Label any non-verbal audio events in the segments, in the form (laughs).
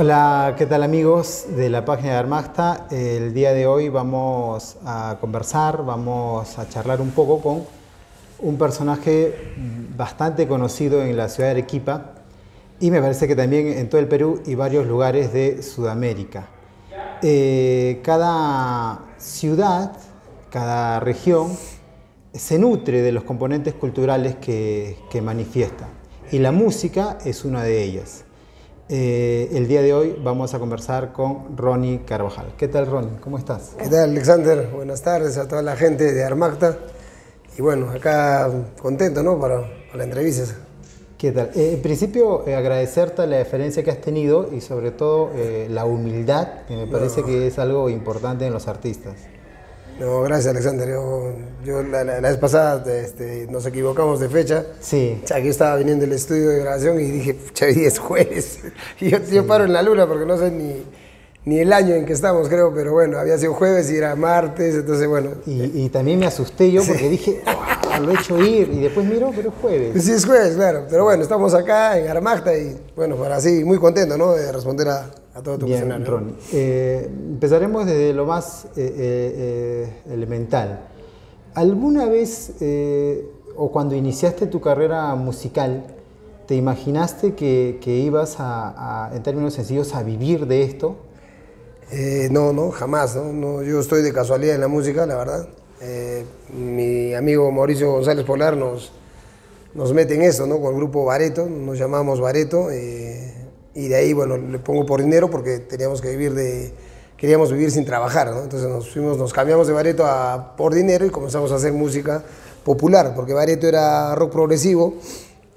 Hola, ¿qué tal amigos de la página de Armasta? El día de hoy vamos a conversar, vamos a charlar un poco con un personaje bastante conocido en la ciudad de Arequipa y me parece que también en todo el Perú y varios lugares de Sudamérica. Eh, cada ciudad, cada región se nutre de los componentes culturales que, que manifiesta y la música es una de ellas. Eh, el día de hoy vamos a conversar con Ronnie Carvajal. ¿Qué tal, Ronnie? ¿Cómo estás? ¿Qué tal, Alexander? Buenas tardes a toda la gente de Armacta. Y bueno, acá contento, ¿no? Para, la entrevista. ¿Qué tal? Eh, en principio, eh, agradecerte la deferencia que has tenido y sobre todo la humildad, que me parece que es algo importante en los artistas. No, gracias Alexander. Yo, la, vez pasada este, nos equivocamos de fecha. Sí. Aquí estaba viniendo el estudio de grabación y dije, pucha, hoy es jueves. (laughs) Y yo, paro en la luna porque no sé ni, ni el año en que estamos, creo, pero bueno, había sido jueves y era martes, entonces bueno. Y, también me asusté yo porque dije, ah, lo he hecho ir y después miro, pero es jueves. Sí, es jueves, claro. Pero bueno, estamos acá en Armagta y bueno, para así, muy contento, ¿no? De responder a, a todo tu Bien, Ronnie. Eh, empezaremos desde lo más eh, eh, elemental. ¿Alguna vez o cuando iniciaste tu carrera musical, te imaginaste que, ibas a, en términos sencillos, a vivir de esto? no, no, jamás. ¿no? Yo estoy de casualidad en la música, la verdad. mi amigo Mauricio González Polar nos, nos mete en eso, ¿no? Con el grupo Bareto, nos llamamos Bareto y de ahí, bueno, le pongo por dinero porque teníamos que vivir de, queríamos vivir sin trabajar, ¿no? Entonces nos fuimos, nos cambiamos de Bareto a por dinero y comenzamos a hacer música popular, porque Bareto era rock progresivo,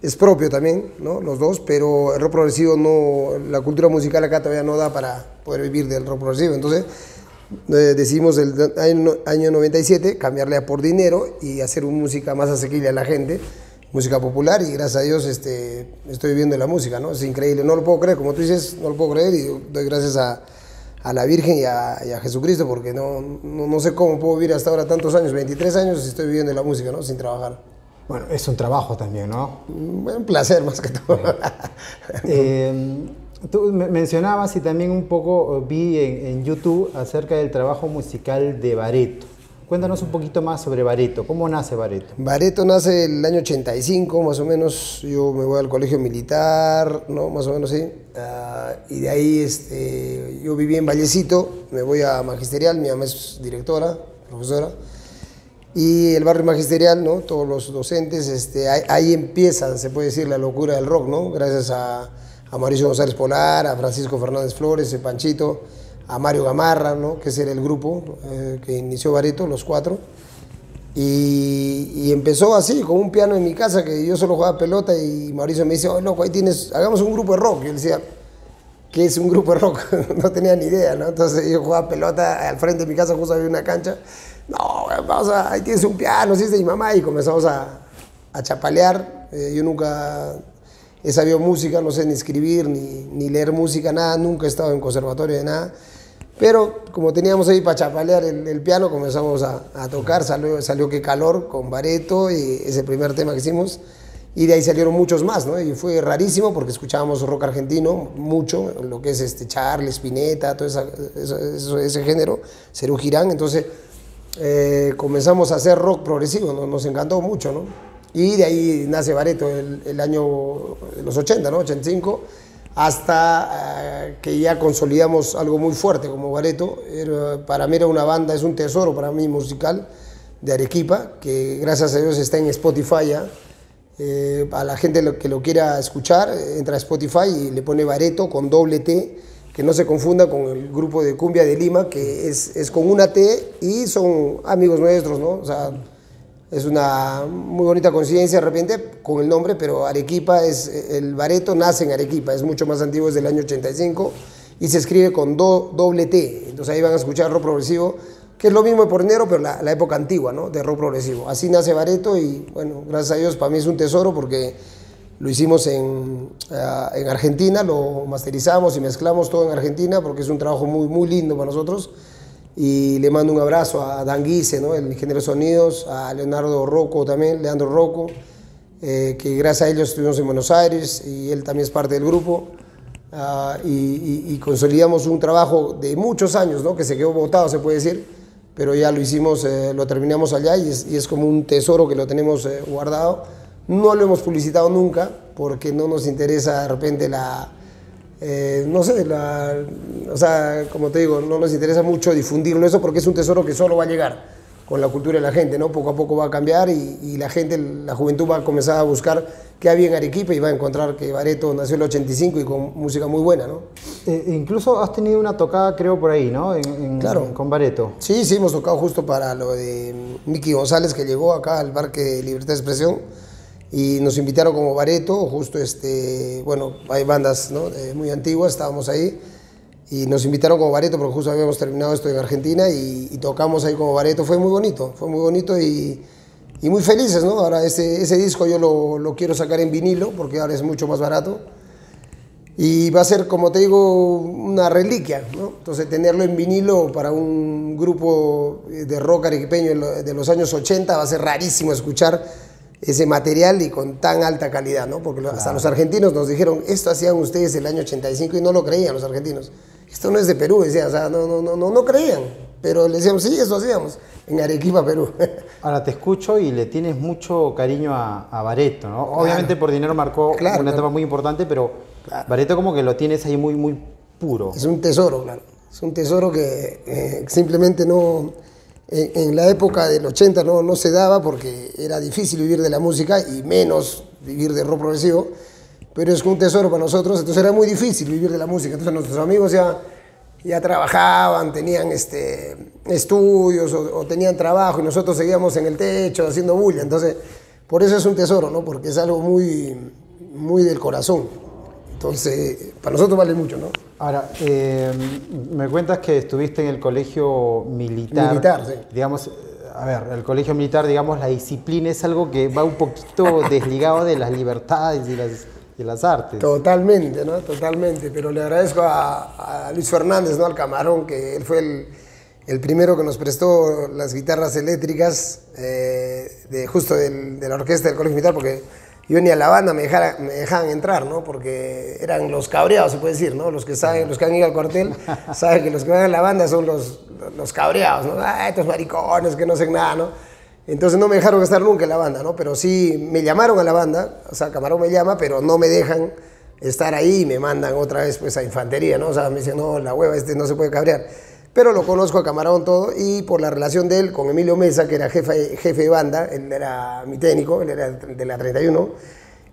es propio también, ¿no? Los dos, pero el rock progresivo no, la cultura musical acá todavía no da para poder vivir del rock progresivo, entonces eh, decidimos el año, año 97 cambiarle a por dinero y hacer música más asequible a la gente música popular y gracias a Dios este, estoy viviendo la música, ¿no? Es increíble, no lo puedo creer, como tú dices, no lo puedo creer y doy gracias a, a la Virgen y a, Jesucristo porque no, no, sé cómo puedo vivir hasta ahora tantos años, 23 años y estoy viviendo la música, ¿no? Sin trabajar. Bueno, es un trabajo también, ¿no? Un placer más que todo. (laughs) Eh, tú mencionabas y también un poco vi en, en YouTube acerca del trabajo musical de Bareto. Cuéntanos un poquito más sobre Bareto. ¿Cómo nace Bareto? Bareto nace el año 85, más o menos. Yo me voy al colegio militar, ¿no? Más o menos sí. Ah, y de ahí este, yo viví en Vallecito, me voy a Magisterial, mi mamá es directora, profesora. Y el barrio magisterial, ¿no? Todos los docentes, este, ahí, empieza, se puede decir, la locura del rock, ¿no? Gracias a, a Mauricio González Polar, a Francisco Fernández Flores, el Panchito a Mario Gamarra, ¿no? que es el grupo eh, que inició Bareto, los cuatro. Y, empezó así, con un piano en mi casa, que yo solo jugaba pelota y Mauricio me dice, oh, loco, ahí tienes, hagamos un grupo de rock. Yo le decía, ¿qué es un grupo de rock? (laughs) no tenía ni idea, ¿no? Entonces yo jugaba pelota al frente de mi casa, justo había una cancha. No, vamos a, ahí tienes un piano, sí, de mi mamá. Y comenzamos a, a chapalear. Eh, yo nunca he sabido música, no sé ni escribir, ni, ni leer música, nada. Nunca he estado en conservatorio de nada. Pero como teníamos ahí para chapalear el, piano, comenzamos a, tocar, salió, salió Qué Calor con Bareto, y ese primer tema que hicimos, y de ahí salieron muchos más, ¿no? Y fue rarísimo porque escuchábamos rock argentino mucho, lo que es este Charles, Spinetta, todo ese género, Cerú Girán, entonces eh, comenzamos a hacer rock progresivo, nos encantó mucho, ¿no? Y de ahí nace Bareto el, el año, los 80, ¿no? 85 hasta eh, que ya consolidamos algo muy fuerte como Bareto. para mí era una banda, es un tesoro para mí musical de Arequipa, que gracias a Dios está en Spotify ya. Eh, a la gente que lo quiera escuchar, entra a Spotify y le pone Bareto con doble T, que no se confunda con el grupo de Cumbia de Lima, que es, es con una T y son amigos nuestros, ¿no? Es una muy bonita coincidencia de repente con el nombre, pero Arequipa es, el Bareto nace en Arequipa, es mucho más antiguo, es del año 85 y se escribe con do, doble T. Entonces ahí van a escuchar rock progresivo, que es lo mismo de por dinero, pero la, la, época antigua, ¿no? De rock progresivo. Así nace Bareto y bueno, gracias a Dios para mí es un tesoro porque lo hicimos en, eh, en Argentina, lo masterizamos y mezclamos todo en Argentina porque es un trabajo muy, muy lindo para nosotros y le mando un abrazo a Dan Guise, ¿no? el ingeniero de sonidos, a Leonardo Rocco también, Leandro Rocco, eh, que gracias a ellos estuvimos en Buenos Aires y él también es parte del grupo. ah, y, consolidamos un trabajo de muchos años, ¿no? que se quedó botado, se puede decir, pero ya lo hicimos, eh, lo terminamos allá y es, y es, como un tesoro que lo tenemos eh, guardado. No lo hemos publicitado nunca porque no nos interesa de repente la, eh, no sé, la, o sea, como te digo, no nos interesa mucho difundirlo eso porque es un tesoro que solo va a llegar con la cultura de la gente, ¿no? Poco a poco va a cambiar y, la gente, la juventud va a comenzar a buscar qué había en Arequipa y va a encontrar que Bareto nació en el 85 y con música muy buena, ¿no? Eh, incluso has tenido una tocada, creo, por ahí, ¿no? claro. con Bareto. Sí, sí, hemos tocado justo para lo de Miki González, que llegó acá al Parque de Libertad de Expresión y nos invitaron como Bareto, justo este, bueno, hay bandas ¿no? muy antiguas, estábamos ahí y nos invitaron como Bareto porque justo habíamos terminado esto en Argentina y, tocamos ahí como Bareto. Fue muy bonito, fue muy bonito y, y muy felices, ¿no? Ahora ese, ese disco yo lo, lo, quiero sacar en vinilo porque ahora es mucho más barato y va a ser, como te digo, una reliquia, ¿no? Entonces tenerlo en vinilo para un grupo de rock arequipeño de los años 80 va a ser rarísimo escuchar ese material y con tan alta calidad, ¿no? Porque hasta los argentinos nos dijeron, esto hacían ustedes el año 85 y no lo creían los argentinos esto no es de Perú, decían, o sea, no, no, no, no, creían, pero le decíamos, sí, eso hacíamos, en Arequipa, Perú. (laughs) Ahora te escucho y le tienes mucho cariño a, a Bareto, ¿no? Obviamente por dinero marcó una etapa muy importante, pero Bareto como que lo tienes ahí muy, muy puro. Es un tesoro, claro. Es un tesoro que eh, simplemente no... En, la época del 80 no, no se daba porque era difícil vivir de la música y menos vivir de rock progresivo pero es un tesoro para nosotros, entonces era muy difícil vivir de la música. Entonces nuestros amigos ya, ya trabajaban, tenían este, estudios o, tenían trabajo y nosotros seguíamos en el techo haciendo bulla. Entonces, por eso es un tesoro, ¿no? Porque es algo muy, muy del corazón. Entonces, para nosotros vale mucho, ¿no? Ahora, eh, me cuentas que estuviste en el colegio militar. Militar, sí. Digamos, a ver, el colegio militar, digamos, la disciplina es algo que va un poquito (laughs) desligado de las libertades y las las artes. Totalmente, ¿no? Totalmente. Pero le agradezco a, Luis Fernández, ¿no? Al camarón, que él fue el, primero que nos prestó las guitarras eléctricas eh, de, justo de la orquesta del Colegio Militar, porque yo ni a la banda me, me dejaban entrar, ¿no? Porque eran los cabreados, se puede decir, ¿no? Los que saben, los que han ido al cuartel, (laughs) saben que los que van a la banda son los, los cabreados, ¿no? Ah, estos maricones que no hacen nada, ¿no? Entonces no me dejaron estar nunca en la banda, ¿no? Pero sí me llamaron a la banda, o sea, Camarón me llama, pero no me dejan estar ahí y me mandan otra vez pues a infantería, ¿no? O sea, me dicen, no, la hueva, este no se puede cabrear. Pero lo conozco a Camarón todo y por la relación de él con Emilio Mesa, que era jefe, jefe de banda, él era mi técnico, él era de la 31,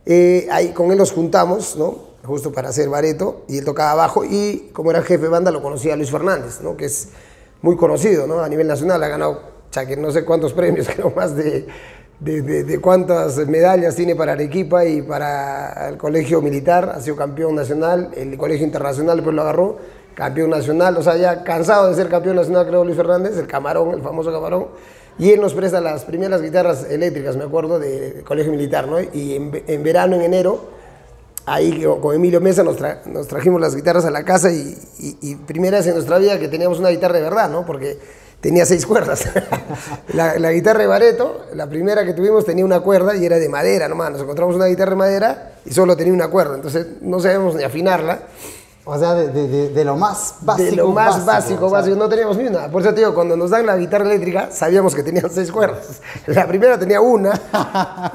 eh, ahí con él nos juntamos, ¿no? Justo para hacer bareto y él tocaba abajo y como era jefe de banda lo conocía Luis Fernández, ¿no? Que es muy conocido, ¿no? A nivel nacional ha ganado que no sé cuántos premios, (laughs) creo más de, de, cuántas medallas tiene para Arequipa y para el colegio militar, ha sido campeón nacional, el colegio internacional pues lo agarró, campeón nacional, o sea, ya cansado de ser campeón nacional, creo, Luis Fernández, el camarón, el famoso camarón, y él nos presta las primeras guitarras eléctricas, me acuerdo, del colegio militar, ¿no? Y en, verano, en enero, ahí con Emilio Mesa nos, nos trajimos las guitarras a la casa y, y, primera vez en nuestra vida que teníamos una guitarra de verdad, ¿no? Porque tenía seis cuerdas. (laughs) la, guitarra de Bareto, la primera que tuvimos tenía una cuerda y era de madera nomás. Nos encontramos una guitarra de madera y solo tenía una cuerda, entonces no sabíamos ni afinarla. O sea, de, lo más básico. De lo más básico, básico, no teníamos ni una. Por eso te digo, cuando nos dan la guitarra eléctrica, sabíamos que tenían (laughs) seis cuerdas. La primera tenía una,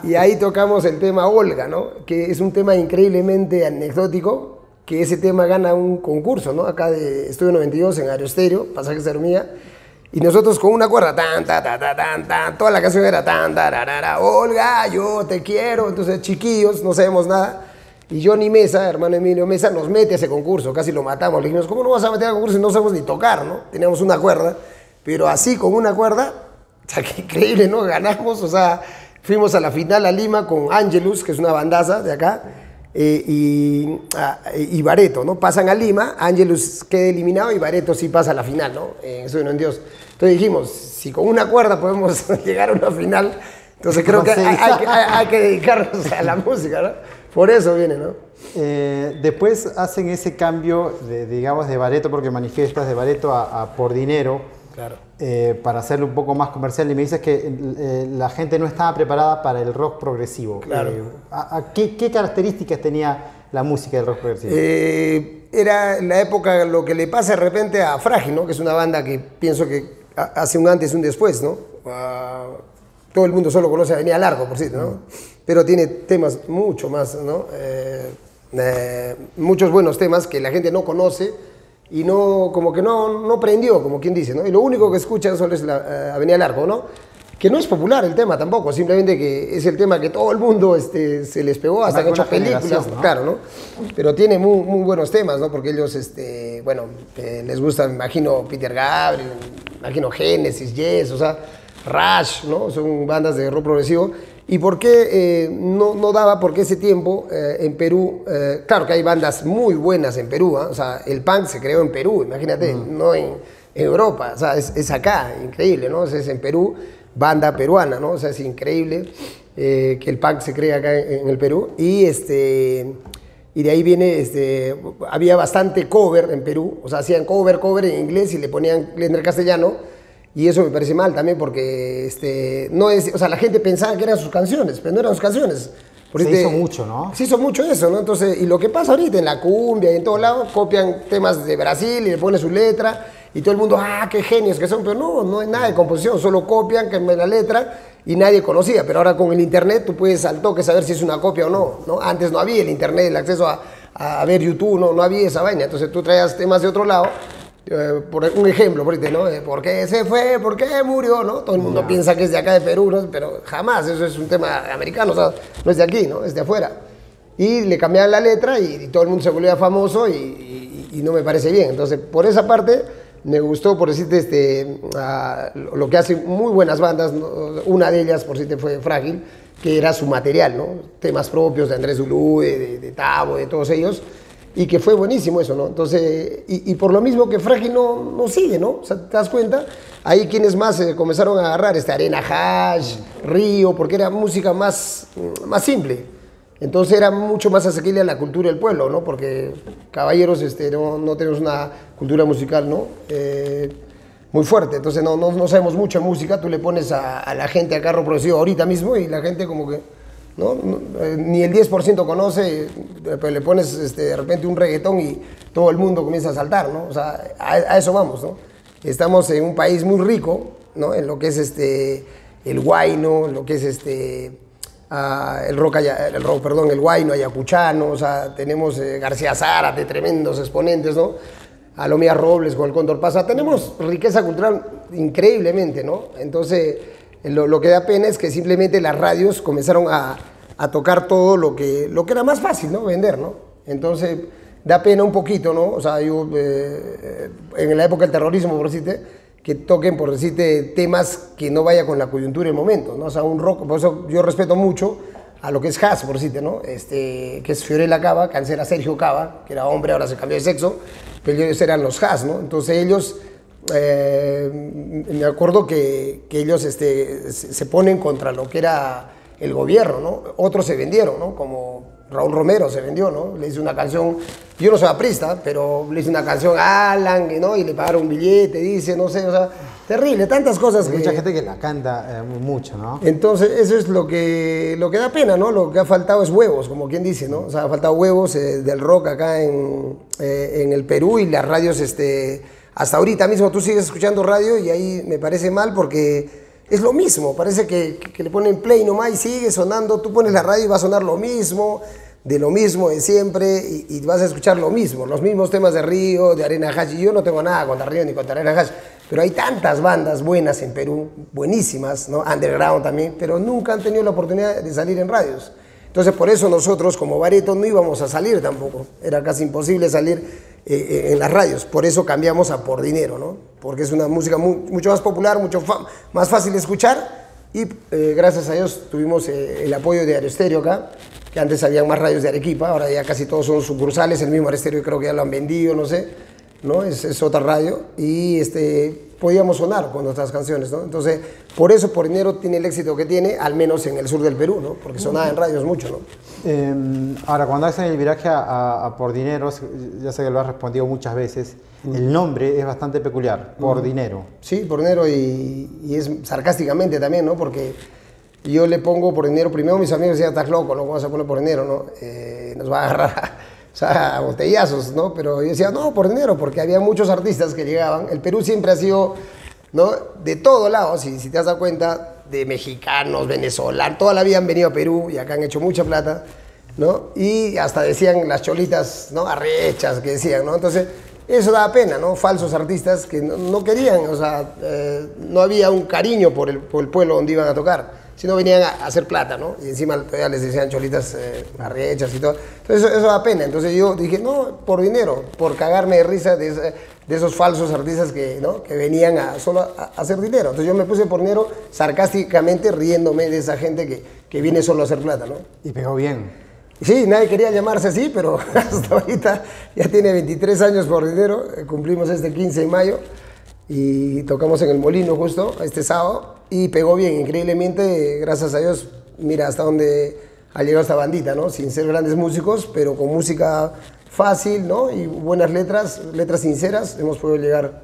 y ahí tocamos el tema Olga, ¿no? Que es un tema increíblemente anecdótico, que ese tema gana un concurso, ¿no? Acá de Estudio 92 en Aerostereo, Pasajes de Armía y nosotros con una cuerda, tan, tan, tan, tan, tan, toda la canción era tan, tararara, Olga, yo te quiero. Entonces, chiquillos, no sabemos nada. Y Johnny Mesa, hermano Emilio Mesa, nos mete a ese concurso, casi lo matamos. Le dijimos, ¿cómo no vas a meter a concurso si no sabemos ni tocar, no? Teníamos una cuerda, pero así con una cuerda, o sea, (laughs) qué increíble, ¿no? Ganamos, o sea, fuimos a la final a Lima con Angelus, que es una bandaza de acá, eh, y, ah, y Bareto, ¿no? Pasan a Lima, Angelus queda eliminado y Bareto sí pasa a la final, ¿no? En Eso en Dios. Entonces dijimos, si con una cuerda podemos (laughs) llegar a una final, entonces creo que hay, que dedicarnos a la música, ¿no? Por eso viene, ¿no? Eh, después hacen ese cambio, de, digamos, de bareto, porque manifiestas de bareto a, por dinero, claro. Eh, para hacerlo un poco más comercial. Y me dices que eh, la gente no estaba preparada para el rock progresivo. Claro. ¿qué, ¿qué, características tenía la música del rock progresivo? Eh, era la época lo que le pasa de repente a Frágil, ¿no? que es una banda que pienso que hace un antes y un después, ¿no? Todo el mundo solo conoce Avenida Largo, por cierto, ¿no? Pero tiene temas mucho más, ¿no? Eh, eh, muchos buenos temas que la gente no conoce y no, como que no, no prendió, como quien dice, ¿no? Y lo único que escuchan solo es la Avenida Largo, ¿no? que no es popular el tema tampoco, simplemente que es el tema que todo el mundo este, se les pegó, hasta que hecho películas, claro, ¿no? Pero tiene muy, muy, buenos temas, ¿no? Porque ellos, este, bueno, les gusta, me imagino, Peter Gabriel, me imagino Genesis, Yes, o sea, Rush, ¿no? Son bandas de rock progresivo. ¿Y por qué eh, no, no, daba? Porque ese tiempo eh, en Perú, eh, claro que hay bandas muy buenas en Perú, ¿ah? o sea, el punk se creó en Perú, imagínate, mm. no en, Europa, o sea, es, es acá, increíble, ¿no? es en Perú banda peruana, ¿no? O sea, es increíble eh, que el punk se crea acá en, el Perú. Y, este, y de ahí viene, este, había bastante cover en Perú, o sea, hacían cover, cover en inglés y le ponían en castellano. Y eso me parece mal también porque este, no es, o sea, la gente pensaba que eran sus canciones, pero no eran sus canciones. se hizo mucho, ¿no? Se hizo mucho eso, ¿no? Entonces, y lo que pasa ahorita en la cumbia y en todos lados, copian temas de Brasil y le ponen su letra y todo el mundo, ah, qué genios que son, pero no, no hay nada de composición, solo copian, cambian la letra y nadie conocía, pero ahora con el internet tú puedes al toque saber si es una copia o no, ¿no? Antes no había el internet, el acceso a, a ver YouTube, no, no había esa vaina, entonces tú traías temas de otro lado, eh, por un ejemplo, por, ¿no? ¿Por qué se fue? ¿Por qué murió? ¿no? Todo el mundo piensa que es de acá de Perú, ¿no? pero jamás, eso es un tema americano, o sea, no es de aquí, ¿no? es de afuera. Y le cambiaban la letra y, todo el mundo se volvía famoso y, y no me parece bien. Entonces, por esa parte me gustó, por decirte, este, lo que hacen muy buenas bandas, una de ellas, por decirte, fue Frágil, que era su material, ¿no? Temas propios de Andrés Zulú, de, de, Tavo, de todos ellos, y que fue buenísimo eso, ¿no? Entonces, y, por lo mismo que Frágil no, no sigue, ¿no? O sea, ¿te das cuenta? Ahí quienes más eh, comenzaron a agarrar, este, Arena Hash, Río, porque era música más, más simple. Entonces era mucho más asequible a la cultura del pueblo, ¿no? Porque caballeros este, no, no tenemos una cultura musical, ¿no? Eh, muy fuerte, entonces no, no, no, sabemos mucho de música, tú le pones a, la gente a carro progresivo ahorita mismo y la gente como que, ¿no? Eh, ni el 10% conoce, pero le pones este, de repente un reggaetón y todo el mundo comienza a saltar, ¿no? O sea, a, eso vamos, ¿no? Estamos en un país muy rico, ¿no? En lo que es este, el guayno, lo que es este el rock, el rock, perdón, el guayno ayacuchano, o sea, tenemos eh, García Zárate, tremendos exponentes, ¿no? Alomía Robles con el Cóndor Pasa, tenemos riqueza cultural increíblemente, ¿no? Entonces, lo, que da pena es que simplemente las radios comenzaron a, a, tocar todo lo que, lo que era más fácil, ¿no? Vender, ¿no? Entonces, da pena un poquito, ¿no? O sea, yo, eh, en la época del terrorismo, por decirte, que toquen, por decirte, temas que no vaya con la coyuntura del momento, ¿no? O sea, un rock, por eso yo respeto mucho a lo que es Haas, por decirte, ¿no? Este, que es Fiorella Cava, que antes era Sergio Cava, que era hombre, ahora se cambió de sexo, pero ellos eran los Haas, ¿no? Entonces ellos, eh, me acuerdo que, que ellos este, se ponen contra lo que era el gobierno, ¿no? Otros se vendieron, ¿no? Como Raúl Romero se vendió, ¿no? Le hice una canción, yo no soy aprista, pero le hice una canción a Alan, ¿no? Y le pagaron un billete, dice, no sé, o sea, terrible, tantas cosas. Hay mucha gente que la canta eh, mucho, ¿no? Entonces, eso es lo que, lo que da pena, ¿no? Lo que ha faltado es huevos, como quien dice, ¿no? O sea, ha faltado huevos eh, del rock acá en, eh, en el Perú y las radios, este, hasta ahorita mismo tú sigues escuchando radio y ahí me parece mal porque es lo mismo, parece que, que, le ponen play nomás y sigue sonando, tú pones la radio y va a sonar lo mismo, de lo mismo de siempre y, vas a escuchar lo mismo, los mismos temas de Río, de Arena Hash. Y yo no tengo nada contra Río ni contra Arena Hash, pero hay tantas bandas buenas en Perú, buenísimas, ¿no? underground también, pero nunca han tenido la oportunidad de salir en radios. Entonces por eso nosotros como Bareto no íbamos a salir tampoco, era casi imposible salir eh, eh, en las radios, por eso cambiamos a Por Dinero, ¿no? porque es una música mucho más popular, mucho más fácil de escuchar. Y eh, gracias a Dios tuvimos el apoyo de Aerostereo acá, que antes había más radios de Arequipa, ahora ya casi todos son sucursales, el mismo Aresterio creo que ya lo han vendido, no sé, ¿no? Es, es otra radio y este, podíamos sonar con nuestras canciones, ¿no? Entonces, por eso por dinero tiene el éxito que tiene, al menos en el sur del Perú, ¿no? Porque sonaba en radios mucho, ¿no? Em, ahora, cuando hacen el viraje a, por dinero, ya sé que lo has respondido muchas veces, el nombre es bastante peculiar, por dinero. Sí, por dinero y, y es sarcásticamente también, ¿no? Porque yo le pongo por dinero, primero mis amigos decían, estás loco, no ¿Cómo vas a poner por dinero, ¿no? Eh, nos va a agarrar o sea, botellazos, ¿no? Pero yo decía, no, por dinero, porque había muchos artistas que llegaban. El Perú siempre ha sido, ¿no? De todo lado, si, si te has dado cuenta, de mexicanos, venezolanos, toda la vida han venido a Perú y acá han hecho mucha plata, ¿no? Y hasta decían las cholitas, ¿no? Arrechas que decían, ¿no? Entonces, eso da pena, ¿no? Falsos artistas que no, querían, o sea, eh, no había un cariño por el, por el pueblo donde iban a tocar si no venían a, hacer plata, ¿no? Y encima todavía les decían cholitas eh, arrechas y todo. Entonces eso, da pena. Entonces yo dije, no, por dinero, por cagarme de risa de, esos falsos artistas que, ¿no? que venían a, solo a, hacer dinero. Entonces yo me puse por dinero sarcásticamente riéndome de esa gente que, que viene solo a hacer plata, ¿no? Y pegó bien. Sí, nadie quería llamarse así, pero (laughs) hasta ahorita ya tiene 23 años por dinero. Eh, cumplimos este 15 de mayo y tocamos en el Molino justo este sábado y pegó bien, increíblemente, gracias a Dios, mira hasta dónde ha llegado esta bandita, ¿no? Sin ser grandes músicos, pero con música fácil, ¿no? Y buenas letras, letras sinceras, hemos podido llegar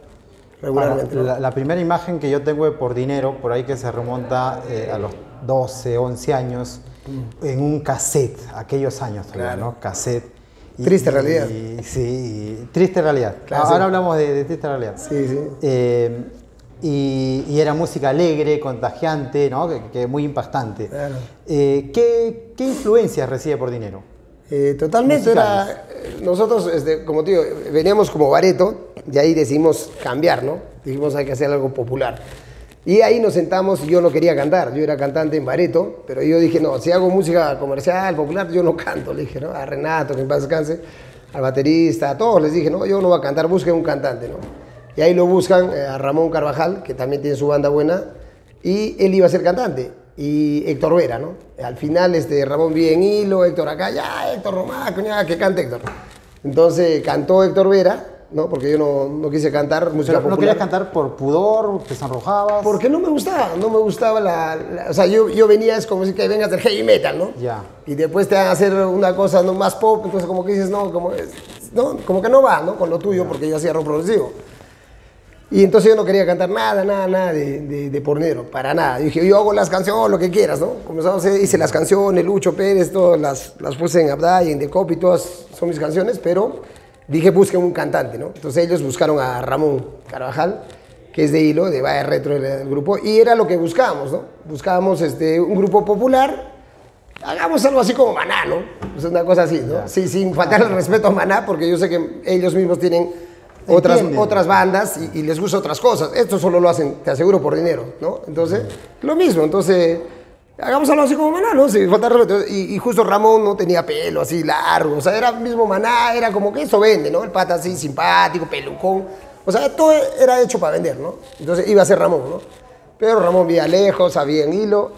regularmente. la, primera imagen que yo tengo de Por Dinero, por ahí que se remonta eh, a los 12, 11 años, mm. en un cassette, aquellos años ¿no? Cassette triste realidad. sí, triste realidad. Ahora hablamos de, triste realidad. Sí, sí. Eh, y, era música alegre, contagiante, ¿no? que, muy impactante. Eh, ¿qué, ¿qué, influencias recibe por dinero? Eh, totalmente. Era, nosotros, este, como te digo, veníamos como bareto y ahí decidimos cambiar, ¿no? Dijimos hay que hacer algo popular. Y ahí nos sentamos y yo no quería cantar. Yo era cantante en bareto, pero yo dije, no, si hago música comercial, popular, yo no canto. Le dije, ¿no? A Renato, que en paz descanse, al baterista, a todos les dije, no, yo no voy a cantar, busquen un cantante, ¿no? Y ahí lo buscan eh, a Ramón Carvajal, que también tiene su banda buena, y él iba a ser cantante. Y Héctor Vera, ¿no? Al final, este, Ramón bien hilo, Héctor acá, ya, Héctor nomás, coña, que cante Héctor. Entonces cantó Héctor Vera, ¿no? Porque yo no, no quise cantar música popular. ¿No querías cantar por pudor, te sonrojabas? Porque no me gustaba, no me gustaba la... o sea, yo, yo venía, es como si que vengas del heavy metal, ¿no? Ya. Y después te van a hacer una cosa ¿no? más pop, entonces como que dices, no, como, no, como que no va, ¿no? Con lo tuyo, porque yo hacía rock progresivo. Y entonces yo no quería cantar nada, nada, nada de, de, de pornero, para nada. dije, yo hago las canciones, lo que quieras, ¿no? Comenzamos, hice las canciones, Lucho Pérez, todas las, las puse en Abday, en The Copy, todas son mis canciones, pero dije busquen un cantante, ¿no? Entonces ellos buscaron a Ramón Carvajal, que es de Hilo, de Valle Retro del grupo, y era lo que buscábamos, ¿no? Buscábamos este, un grupo popular, hagamos algo así como Maná, ¿no? Es una cosa así, ¿no? Sí, sin faltar el respeto a Maná, porque yo sé que ellos mismos tienen otras, otras bandas y, y, les gusta otras cosas. Esto solo lo hacen, te aseguro, por dinero, ¿no? Entonces, lo mismo, entonces hagamos algo así como Maná, ¿no? Sí, y, y, justo Ramón no tenía pelo así largo, o sea, era mismo Maná, era como que eso vende, ¿no? El pata así simpático, pelucón, o sea, todo era hecho para vender, ¿no? Entonces iba a ser Ramón, ¿no? Pero Ramón vivía lejos, había en hilo,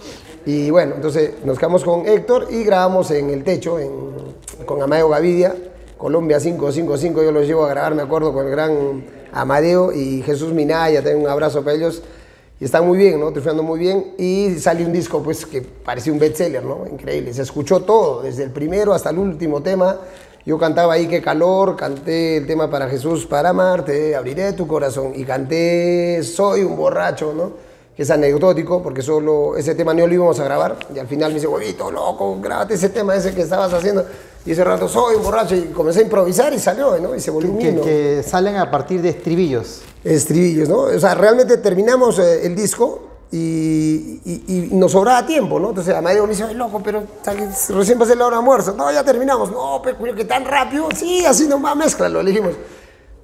y bueno, entonces nos quedamos con Héctor y grabamos en el techo con Amadeo Gavidia, Colombia 555, yo los llevo a grabar, me acuerdo, con el gran Amadeo y Jesús Minaya, tengo un abrazo para ellos y están muy bien, ¿no? Triunfando muy bien. Y salió un disco, pues, que parecía un bestseller, ¿no? Increíble. Se escuchó todo, desde el primero hasta el último tema. Yo cantaba ahí Qué calor, canté el tema para Jesús, para amarte, abriré tu corazón. Y canté Soy un borracho, ¿no? Que es anecdótico, porque solo ese tema no lo íbamos a grabar. Y al final me dice, huevito, loco, grábate ese tema ese que estabas haciendo. Y ese rato soy un borracho y comencé a improvisar y salió, ¿no? Y se volvió un que, que salen a partir de estribillos. Estribillos, ¿no? O sea, realmente terminamos eh, el disco y, y, nos sobraba tiempo, ¿no? Entonces Amadeo me dice, ay, loco, pero recién pasé la hora de almuerzo. No, ya terminamos. No, pero que tan rápido. Sí, así nomás, mezclalo, le dijimos.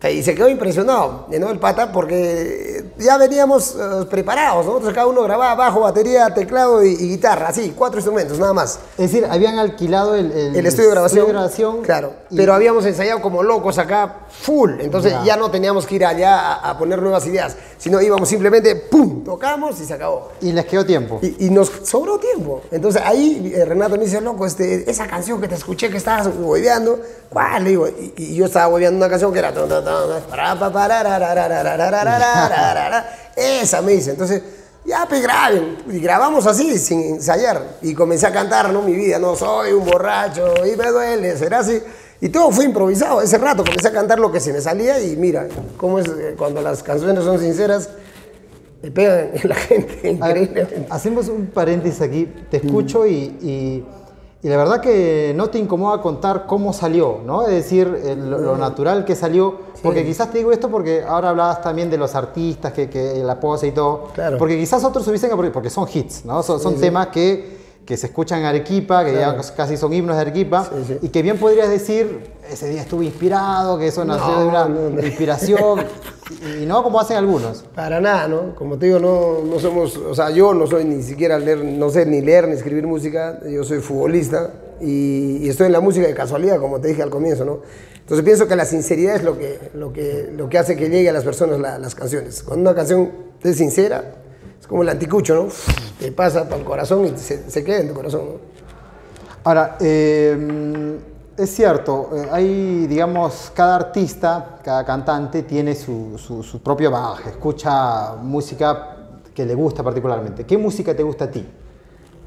Y se quedó impresionado, ¿no? El pata, porque ya veníamos eh, preparados, ¿no? Entonces cada uno grababa bajo, batería, teclado y, guitarra, así, cuatro instrumentos, nada más. Es decir, habían alquilado el, el, estudio de grabación. grabación claro, pero habíamos ensayado como locos acá, full. Entonces ya, no teníamos que ir allá a, poner nuevas ideas, sino íbamos simplemente, ¡pum! Tocamos y se acabó. Y les quedó tiempo. Y, nos sobró tiempo. Entonces ahí eh, Renato me dice, loco, este, esa canción que te escuché que estabas hueveando, ¿cuál? Le digo, y, yo estaba hueveando una canción que era... Esa me dice. Entonces, ya, pues graben. Y grabamos así, sin ensayar. Y comencé a cantar, ¿no? Mi vida, no soy un borracho y me duele, será así. Y todo fue improvisado. Ese rato comencé a cantar lo que se me salía y mira, cómo es cuando las canciones son sinceras, pegan en la gente, increíblemente. hacemos un paréntesis aquí, te escucho y, y- y la verdad que no te incomoda contar cómo salió, ¿no? Es decir, el- lo, lo natural que salió, porque quizás te digo esto porque ahora hablabas también de los artistas, que, que la pose y todo, Claro. porque quizás otros hubiesen, porque- porque son hits, ¿no? Son, son temas que, que se escuchan en Arequipa, que ya casi son himnos de Arequipa, Sí, sí. y que bien podrías decir, ese día estuve inspirado, que eso nació de una no, no. inspiración, y, y no como hacen algunos. Para nada, ¿no? Como te digo, no, no somos, o sea, yo no soy ni siquiera leer, no sé ni leer ni escribir música, yo soy futbolista y, y estoy en la música de casualidad, como te dije al comienzo, ¿no? Entonces pienso que la sinceridad es lo que, lo que, lo que hace que llegue a las personas la- las canciones. Cuando una canción es sincera, es como el anticucho, ¿no? Te pasa para el corazón y se, se queda en tu corazón, ¿no? Ahora, eh, es cierto, eh, hay, digamos, cada artista, cada cantante tiene su, su- su propio bagaje, escucha música que le gusta particularmente. ¿Qué música te gusta a ti?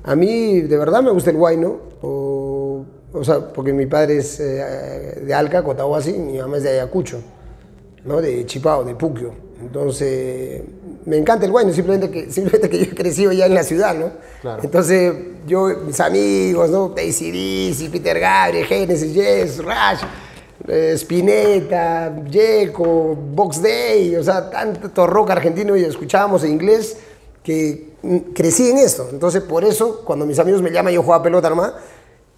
A mí de verdad me gusta el guayno, o, o sea, porque mi padre es eh, de Alca, Cotahuasi, mi mamá es de Ayacucho, ¿no? de Chipao, de Puquio. Entonces, me encanta el guayno, simplemente que, (laughs) simplemente que yo he crecido ya en la ciudad, ¿no? Claro. Entonces, yo, mis amigos, ¿no? ACDC, Peter Gabriel, Genesis, Yes, Rush, eh, Spinetta, Jeco, Box Day, o sea, tanto rock argentino y escuchábamos en inglés que mm, crecí en esto. Entonces, por eso, cuando mis amigos me llaman, yo jugaba pelota nomás,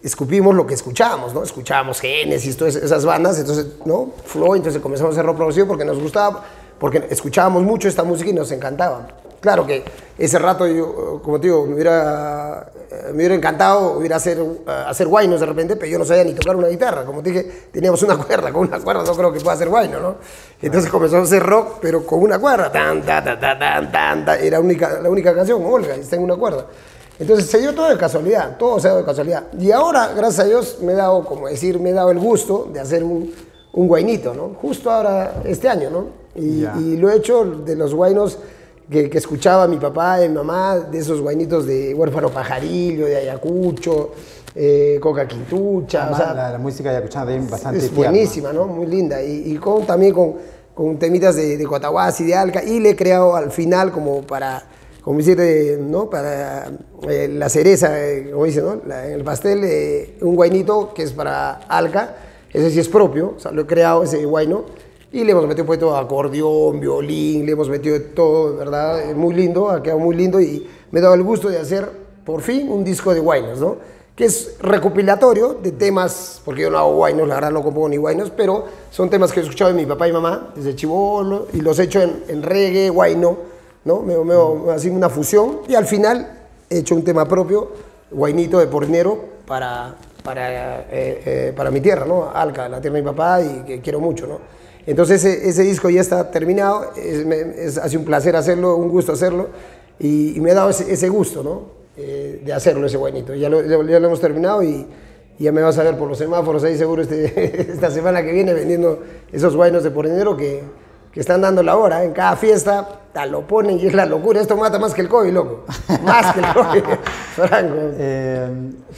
escupimos lo que escuchábamos, ¿no? Escuchábamos Genesis, todas esas bandas, entonces, ¿no? Flow, entonces comenzamos a hacer rock progresivo porque nos gustaba, porque escuchábamos mucho esta música y nos encantaba. Claro que ese rato yo, como te digo, me hubiera, eh, me hubiera encantado hubiera hacer, eh, hacer guaynos de repente, pero yo no sabía ni tocar una guitarra. Como te dije, teníamos una cuerda, con una cuerda no creo que pueda hacer guayno, ¿no? Entonces comenzamos a hacer rock, pero con una cuerda. Tan, ta, ta, ta, tan, tan, ta. Era única, la única canción, Olga, y está en una cuerda. Entonces se dio todo de casualidad, todo se dio de casualidad. Y ahora, gracias a Dios, me he dado, como decir, me he dado el gusto de hacer un, un guainito, ¿no? Justo ahora, este año, ¿no? Y, y lo he hecho de los guainos que, que escuchaba mi papá y mi mamá, de esos guainitos de Huérfano Pajarillo, de Ayacucho, eh, Coca Quintucha, o sea, la, la música Ayacuchana también bastante es tierna. buenísima, ¿no? Muy linda. Y, y con, también con, con temitas de, de Cotahuasi, de Alca. Y le he creado al final como para, como decir, ¿no? Para eh, la cereza, eh, como dice, ¿no? La- en el pastel, eh, un guainito que es para Alca. Ese sí es propio, o sea, lo he creado ese guaino. Y le hemos metido pues, todo acordeón, violín, le hemos metido todo, ¿verdad? Muy lindo, ha quedado muy lindo y me he dado el gusto de hacer por fin un disco de guainos, ¿no? Que es recopilatorio de temas, porque yo no hago guainos, la verdad no compongo ni guainos, pero son temas que he escuchado de mi papá y mamá desde chivolo y los he hecho en, en reggae, guaino, ¿no? Me, me, así una fusión y al final he hecho un tema propio, guainito de por dinero para, para, eh, eh, para mi tierra, ¿no? Alca, la tierra de mi papá y que quiero mucho, ¿no? Entonces ese, ese disco ya está terminado, es, me- es- ha sido un placer hacerlo, un gusto hacerlo y, y me ha dado ese, ese gusto, ¿no? Eh, de hacerlo, ese guainito. Ya lo, ya, lo hemos terminado y, y ya me vas a ver por los semáforos ahí seguro este, (laughs) esta semana que viene vendiendo esos guainos de por dinero que, que están dando la hora. ¿eh? En cada fiesta ta, lo ponen y es la locura. Esto mata más que el COVID, loco. Más que el COVID. (laughs) (laughs) Franco. Eh,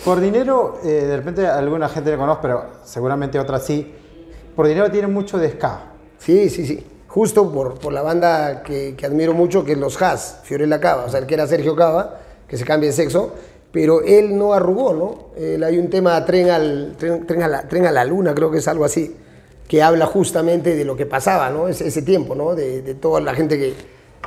por dinero, eh, de repente alguna gente le conoce, pero seguramente otra sí. Por dinero tiene mucho de ska. Sí, sí, sí. Justo por, por la banda que, que admiro mucho, que es los Haas, Fiorella Cava, o sea, el que era Sergio Cava, que se cambia de sexo, pero él no arrugó, ¿no? Él- hay un tema, tren, al, tren, a la, Tren a la Luna, creo que es algo así, que habla justamente de lo que pasaba, ¿no? Ese, ese tiempo, ¿no? De, de toda la gente que,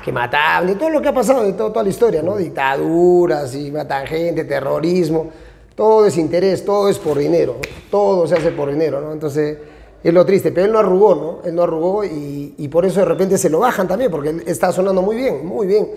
que mataban, de todo lo que ha pasado, de todo- toda la historia, ¿no? Dictaduras y matan gente, terrorismo, todo es interés, todo es por dinero, todo se hace por dinero, ¿no? Entonces, es lo triste, pero él no arrugó, ¿no? Él no arrugó y, y por eso de repente se lo bajan también, porque él está sonando muy bien, muy bien.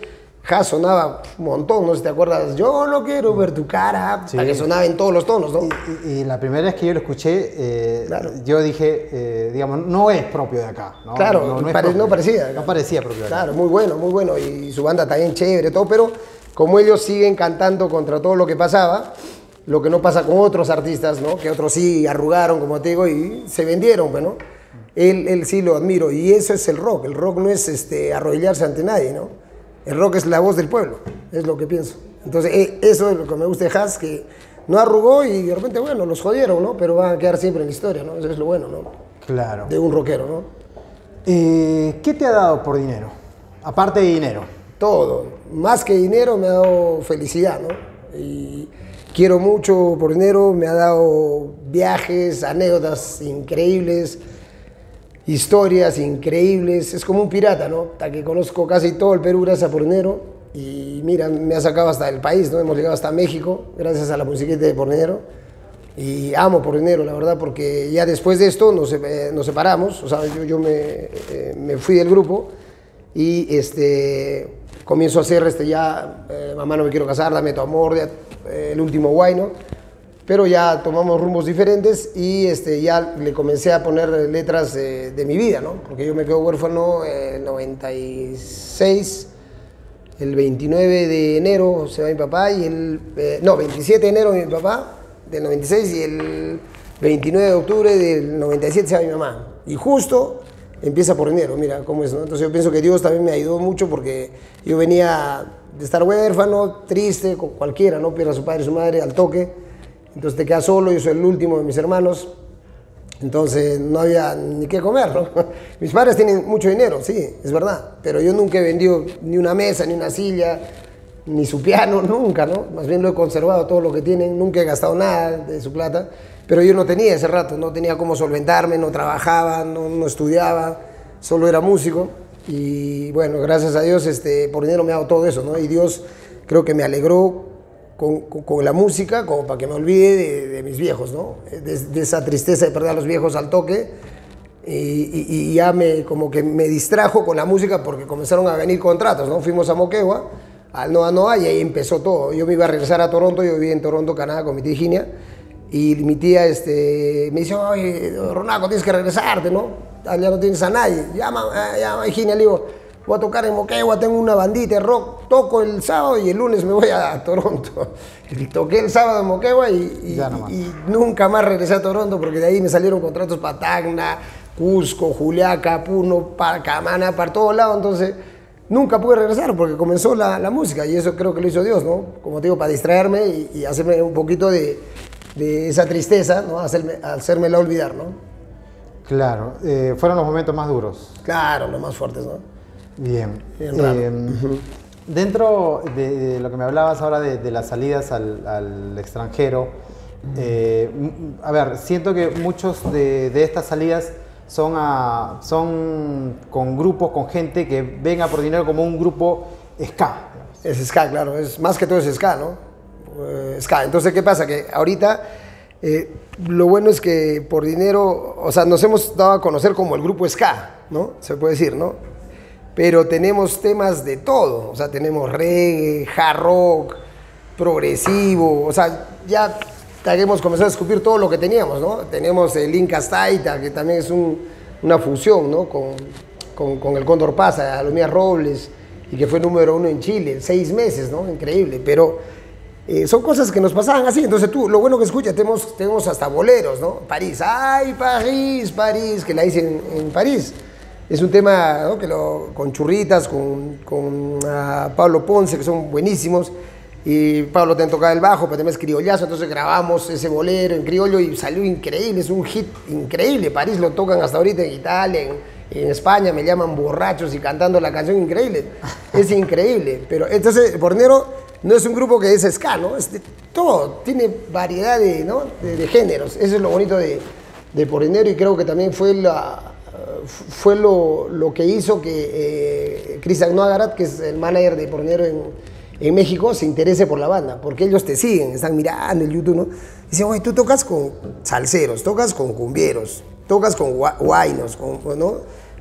Ja sonaba un montón, no sé si te acuerdas, yo no quiero ver tu cara, Sí. para que sonaba en todos los tonos, ¿no? Y, y- y la primera vez que yo lo escuché, eh, Claro. yo dije, eh, digamos, no es propio de acá. ¿no? Claro, no, pare- propio. no parecía. No parecía propio de acá. Claro, muy bueno, muy bueno. Y su banda también chévere, todo, pero como ellos siguen cantando contra todo lo que pasaba, lo que no pasa con otros artistas, ¿no? Que otros sí arrugaron, como te digo, y se vendieron, pues, ¿no? Él, él sí lo admiro. Y eso es el rock. El rock no es este, arrodillarse ante nadie, ¿no? El rock es la voz del pueblo, es lo que pienso. Entonces, eh, eso es lo que me gusta de Haas, que no arrugó y de repente, bueno, los jodieron, ¿no? Pero van a quedar siempre en la historia, ¿no? Eso es lo bueno, ¿no? Claro. De un rockero, ¿no? Eh, ¿Qué te ha dado por dinero? Aparte de dinero. todo. Más que dinero me ha dado felicidad, ¿no? Y quiero mucho por dinero, me ha dado viajes, anécdotas increíbles, historias increíbles. Es como un pirata, ¿no? Hasta que conozco casi todo el Perú gracias a por dinero. Y mira, me ha sacado hasta el país, ¿no? Hemos llegado hasta México gracias a la musiquita de por dinero. Y amo por dinero, la verdad, porque ya después de esto nos, eh, separamos, o sea, yo, eh, me fui del grupo y este, comienzo a hacer este ya, eh, mamá no me quiero casar, dame tu amor, ya, eh, el último guay, ¿no? Pero ya tomamos rumbos diferentes y este, ya le comencé a poner letras de, de mi vida, ¿no? Porque yo me quedo huérfano en el 96, el 29 de enero se va mi papá y el, eh, no, 27 de enero mi papá del 96 y el 29 de octubre del 97 se va mi mamá. Y justo empieza por enero, mira cómo es, ¿no? Entonces yo pienso que Dios también me ayudó mucho porque yo venía de estar huérfano, triste, con cualquiera, ¿no? Pierde a su padre y su madre al toque. Entonces te quedas solo, yo soy el último de mis hermanos. Entonces no había ni qué comer, ¿no? (laughs) Mis padres tienen mucho dinero, sí, es verdad, pero yo nunca he vendido ni una mesa, ni una silla, ni su piano, nunca, ¿no? Más bien lo he conservado todo lo que tienen, nunca he gastado nada de su plata, pero yo no tenía ese rato, no tenía cómo solventarme, no trabajaba, no, no estudiaba, solo era músico y bueno, gracias a Dios este, por dinero me ha dado todo eso, ¿no? Y Dios creo que me alegró con, con, la música como para que me olvide de, mis viejos, ¿no? De, esa tristeza de perder a los viejos al toque. Y, y, ya me, como que me distrajo con la música porque comenzaron a venir contratos, ¿no? Fuimos a Moquegua, al Noa Noa, y ahí empezó todo. Yo me iba a regresar a Toronto, yo vivía en Toronto, Canadá, con mi tía Higinia, y mi tía este, me dice, oye, Ronaco, tienes que regresarte, ¿no? Allá no tienes a nadie. Llama, llama a le digo, voy a tocar en Moquegua, tengo una bandita de rock, toco el sábado y el lunes me voy a (laughs) Toronto. Y toqué el sábado en Moquegua y, y, y, nunca más regresé a Toronto porque de ahí me salieron contratos para Tacna, Cusco, Juliaca, Puno, para Camana, para todos lados. Entonces nunca pude regresar porque comenzó la, la, música y eso creo que lo hizo Dios, ¿no? Como te digo, para distraerme y, y hacerme un poquito de, de, esa tristeza, ¿no? Hacerme, hacérmela olvidar, ¿no? Claro, eh, fueron los momentos más duros. Claro, los más fuertes, ¿no? Bien. Bien eh, dentro de, de, lo que me hablabas ahora de, de las salidas al, al extranjero, eh, a ver, siento que muchos de, de estas salidas son, a, son con grupos, con gente que venga por dinero como un grupo ska. Es ska, claro, es más que todo es ska, ¿no? Ska. Entonces, ¿qué pasa? Que ahorita eh, lo bueno es que por dinero, o sea, nos hemos dado a conocer como el grupo ska, ¿no? Se puede decir, ¿no? Pero tenemos temas de todo, o sea, tenemos reggae, hard rock, progresivo, o sea, ya hemos comenzado a escupir todo lo que teníamos, ¿no? Tenemos el Inca Staita, que también es un, una fusión, ¿no? Con, con, con el Cóndor Pasa, Alomía Robles, y que fue número uno en Chile, seis meses, ¿no? Increíble, pero eh, son cosas que nos pasaban así, entonces tú, lo bueno que escuchas, tenemos, tenemos hasta boleros, ¿no? París, ¡ay, París, París! Que la dicen en, París. Es un tema ¿no? que lo, con churritas, con, con uh, Pablo Ponce, que son buenísimos y Pablo te tocaba el bajo, pero también es criollazo, entonces grabamos ese bolero en criollo y salió increíble, es un hit increíble. París lo tocan hasta ahorita en Italia, en, en España me llaman borrachos y cantando la canción increíble. Es increíble, pero entonces Bornero no es un grupo que es ska, ¿no? Es de todo, tiene variedad de, géneros. Eso es lo bonito de, de y creo que también fue lo, que hizo que eh, Cristian Noagarat, que es el manager de Pornero en, México se interese por la banda, porque ellos te siguen, están mirando el YouTube, ¿no? Dicen, oye, tú tocas con salseros, tocas con cumbieros, tocas con guainos, con, ¿no?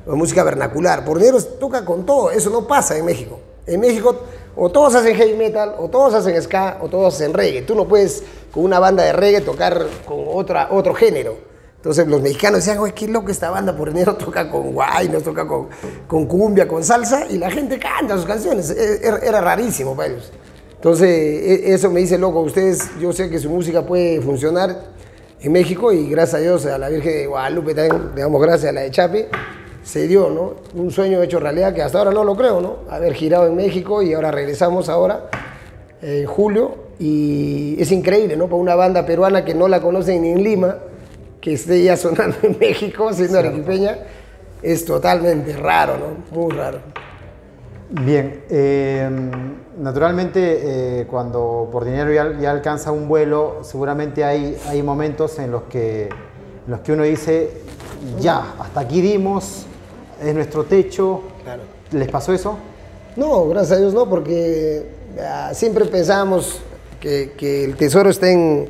con música vernacular. Porneros toca con todo, eso no pasa en México. En México o todos hacen heavy metal, o todos hacen ska, o todos hacen reggae. Tú no puedes con una banda de reggae tocar con otra, otro género. Entonces los mexicanos decían, güey, qué loco esta banda, por enero toca con guay, nos toca con, con, cumbia, con salsa, y la gente canta sus canciones. Era, era, rarísimo para ellos. Entonces, eso me dice, loco, ustedes, yo sé que su música puede funcionar en México, y gracias a Dios, a la Virgen de Guadalupe también, le damos gracias a la de Chape, se dio, ¿no? Un sueño hecho realidad que hasta ahora no lo creo, ¿no? Haber girado en México y ahora regresamos ahora, en julio, y es increíble, ¿no? Para una banda peruana que no la conocen ni en Lima, que esté ya sonando en México, siendo arequipeña, es totalmente raro, ¿no? Muy raro. Bien, eh, naturalmente eh, cuando por dinero ya, ya, alcanza un vuelo, seguramente hay, hay momentos en los, que, en los que uno dice, ya, hasta aquí dimos, es nuestro techo. Claro. ¿Les pasó eso? No, gracias a Dios no, porque uh, siempre pensábamos que, que, el tesoro está en,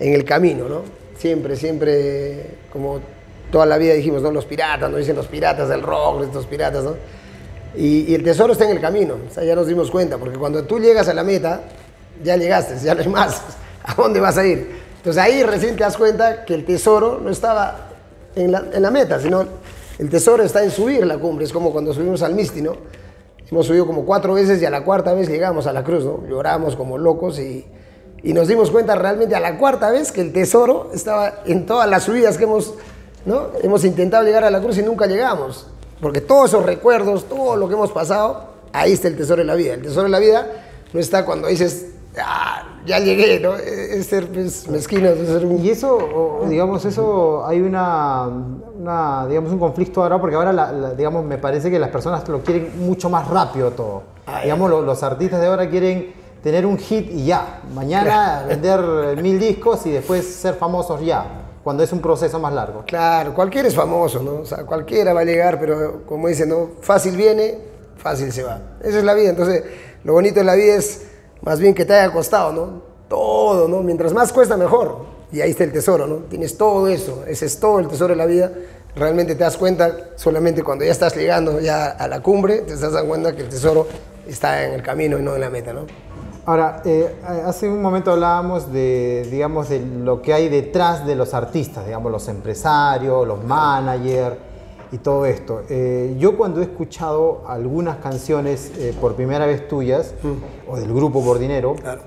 en el camino, ¿no? Siempre, siempre, como toda la vida dijimos, ¿no? Los piratas, nos dicen los piratas del rock, estos piratas, ¿no? Y, y, el tesoro está en el camino, o sea, ya nos dimos cuenta, porque cuando tú llegas a la meta, ya llegaste, ya no hay más, (laughs) ¿a dónde vas a ir? Entonces ahí recién te das cuenta que el tesoro no estaba en la, en la meta, sino el tesoro está en subir la cumbre, es como cuando subimos al Misti, ¿no? Hemos subido como cuatro veces y a la cuarta vez llegamos a la cruz, ¿no? Lloramos como locos y, y nos dimos cuenta realmente a la cuarta vez que el tesoro estaba en todas las subidas que hemos, ¿no? Hemos intentado llegar a la cruz y nunca llegamos. Porque todos esos recuerdos, todo lo que hemos pasado, ahí está el tesoro de la vida. El tesoro de la vida no está cuando dices, ah, ya llegué, ¿no? Es ser pues, mezquino. Es ser un... Y eso, digamos, eso hay una, una, digamos, un conflicto ahora, porque ahora, la, la, digamos, me parece que las personas lo quieren mucho más rápido todo. Ah, digamos, lo, los artistas de ahora quieren tener un hit y ya. Mañana claro. vender mil discos y después ser famosos ya cuando es un proceso más largo. Claro, cualquiera es famoso, ¿no? O sea, cualquiera va a llegar, pero como dicen, ¿no? Fácil viene, fácil se va. Esa es la vida. Entonces, lo bonito de la vida es más bien que te haya costado, ¿no? Todo, ¿no? Mientras más cuesta, mejor. Y ahí está el tesoro, ¿no? Tienes todo eso, ese es todo el tesoro de la vida. Realmente te das cuenta solamente cuando ya estás llegando ya a la cumbre, te estás dando cuenta que el tesoro está en el camino y no en la meta, ¿no? Ahora, eh, hace un momento hablábamos de, digamos, de lo que hay detrás de los artistas, digamos, los empresarios, los managers y todo esto. Eh, yo cuando he escuchado algunas canciones eh, por primera vez tuyas, mm. o del grupo Por Dinero, claro.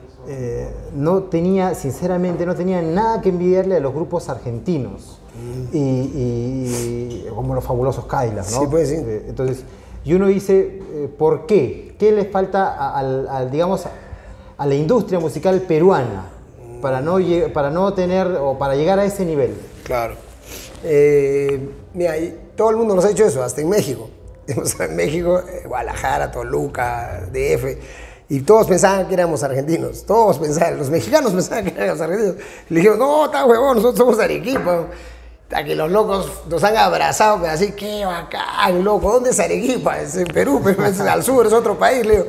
no tenía, sinceramente, no tenía nada que envidiarle a los grupos argentinos. Mm. Y, y, como los fabulosos Kailas, ¿no? Sí, pues sí. Entonces, y uno dice, ¿por qué? ¿Qué les falta al, al digamos, a la industria musical peruana para no, para no tener o para llegar a ese nivel? Claro. Eh, mira, todo el mundo nos ha dicho eso, hasta en México. (laughs) En México, eh, Guadalajara, Toluca, DF. Y todos pensaban que éramos argentinos. Todos pensaban, los mexicanos (laughs) pensaban que éramos argentinos. Le dijimos, no, está huevón, nosotros somos Arequipa. Hasta que los locos nos han abrazado, pero así, qué bacán, loco. ¿Dónde es Arequipa? Es en Perú, (laughs) pero es al sur, es otro país. Le digo,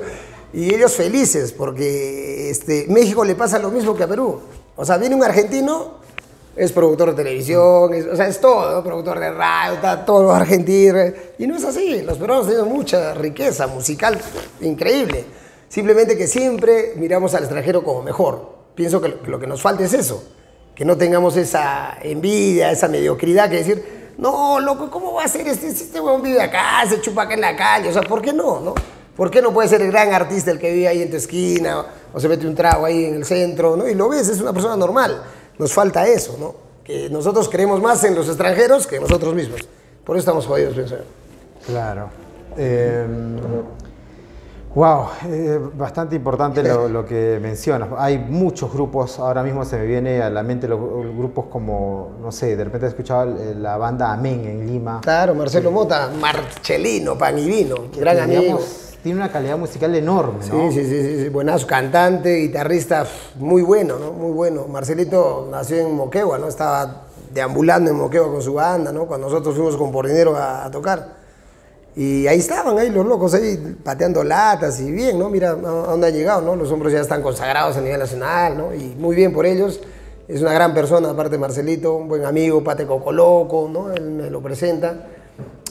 y ellos felices porque este, México le pasa lo mismo que a Perú. O sea, viene un argentino, es productor de televisión, es, o sea, es todo, productor de radio, está todo argentino. Y no es así, los peruanos tenemos mucha riqueza musical increíble. Simplemente que siempre miramos al extranjero como mejor. Pienso que lo que nos falta es eso, que no tengamos esa envidia, esa mediocridad que decir, no, loco, ¿cómo va a ser este, este huevón vive acá, se chupa acá en la calle? O sea, ¿por qué no? no? ¿Por qué no puede ser el gran artista el que vive ahí en tu esquina o, se mete un trago ahí en el centro? ¿no? Y lo ves, es una persona normal. Nos falta eso, ¿no? Que nosotros creemos más en los extranjeros que en nosotros mismos. Por eso estamos jodidos, pienso. Claro. Eh, wow, eh, bastante importante lo, lo, que mencionas. Hay muchos grupos, ahora mismo se me viene a la mente los, grupos como, no sé, de repente he escuchado la banda Amén en Lima. Claro, Marcelo eh, Mota, Marcelino, Pan y Vino, gran amigo tiene una calidad musical enorme, ¿no? Sí, sí, sí, sí, buenazo, cantante, guitarrista, muy bueno, ¿no? Muy bueno. Marcelito nació en Moquegua, ¿no? Estaba deambulando en Moquegua con su banda, ¿no? Cuando nosotros fuimos con Por Dinero a, a, tocar. Y ahí estaban, ahí los locos, ahí pateando latas y bien, ¿no? Mira a dónde han llegado, ¿no? Los hombros ya están consagrados a nivel nacional, ¿no? Y muy bien por ellos. Es una gran persona, aparte Marcelito, un buen amigo, Pate Cocoloco, ¿no? Él me lo presenta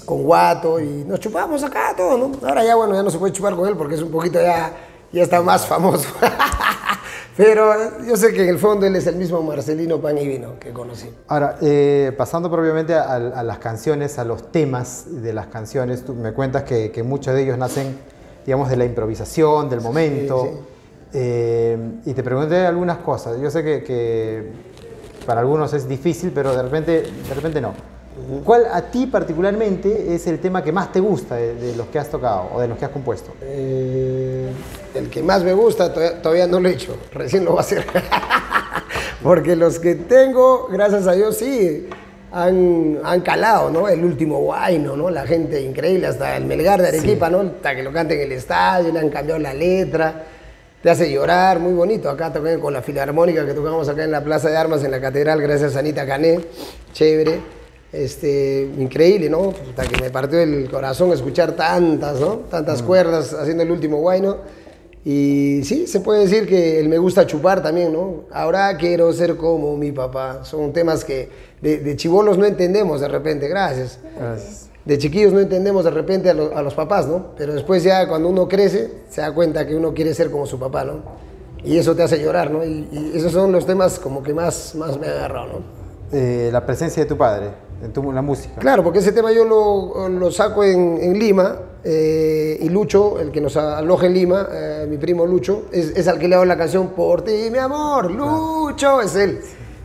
con Guato y nos chupamos acá todo, ¿no? Ahora ya, bueno, ya no se puede chupar con él porque es un poquito ya, ya está más famoso. (laughs) Pero yo sé que en el fondo él es el mismo Marcelino Pan y Vino que conocí. Ahora, eh, pasando propiamente a, a, las canciones, a los temas de las canciones, tú me cuentas que, que muchos de ellos nacen, digamos, de la improvisación, del momento. Sí, sí. Eh, y te pregunté algunas cosas. Yo sé que, que para algunos es difícil, pero de repente, de repente no. ¿Cuál a ti particularmente es el tema que más te gusta de, de los que has tocado o de los que has compuesto? Eh, el que más me gusta todavía, todavía, no lo he hecho, (laughs) recién lo voy a hacer. (laughs) Porque los que tengo, gracias a Dios, sí, han, han calado, ¿no? El último guayno, ¿no? La gente increíble, hasta el Melgar de Arequipa, ¿no? Hasta que lo canten en el estadio, le han cambiado la letra, te hace llorar, muy bonito. Acá también con la filarmónica que tocamos acá en la Plaza de Armas, en la Catedral, gracias a Anita Cané, chévere. Este, increíble, ¿no? Hasta que me partió el corazón escuchar tantas, ¿no? Tantas cuerdas haciendo el último guayno. Y sí, se puede decir que el me gusta chupar también, ¿no? Ahora quiero ser como mi papá. Son temas que de, de chivolos no entendemos de repente, gracias. Gracias. De chiquillos no entendemos de repente a, lo- a los papás, ¿no? Pero después ya cuando uno crece, se da cuenta que uno quiere ser como su papá, ¿no? Y eso te hace llorar, ¿no? Y, y esos son los temas como que más, más me agarrado, ¿no? Eh, la presencia de tu padre en tu, la música. Claro, porque ese tema yo lo, lo saco en, en Lima eh, y Lucho, el que nos aloja en Lima, eh, mi primo Lucho, es, es al que le hago la canción Por ti, mi amor, Lucho, es él.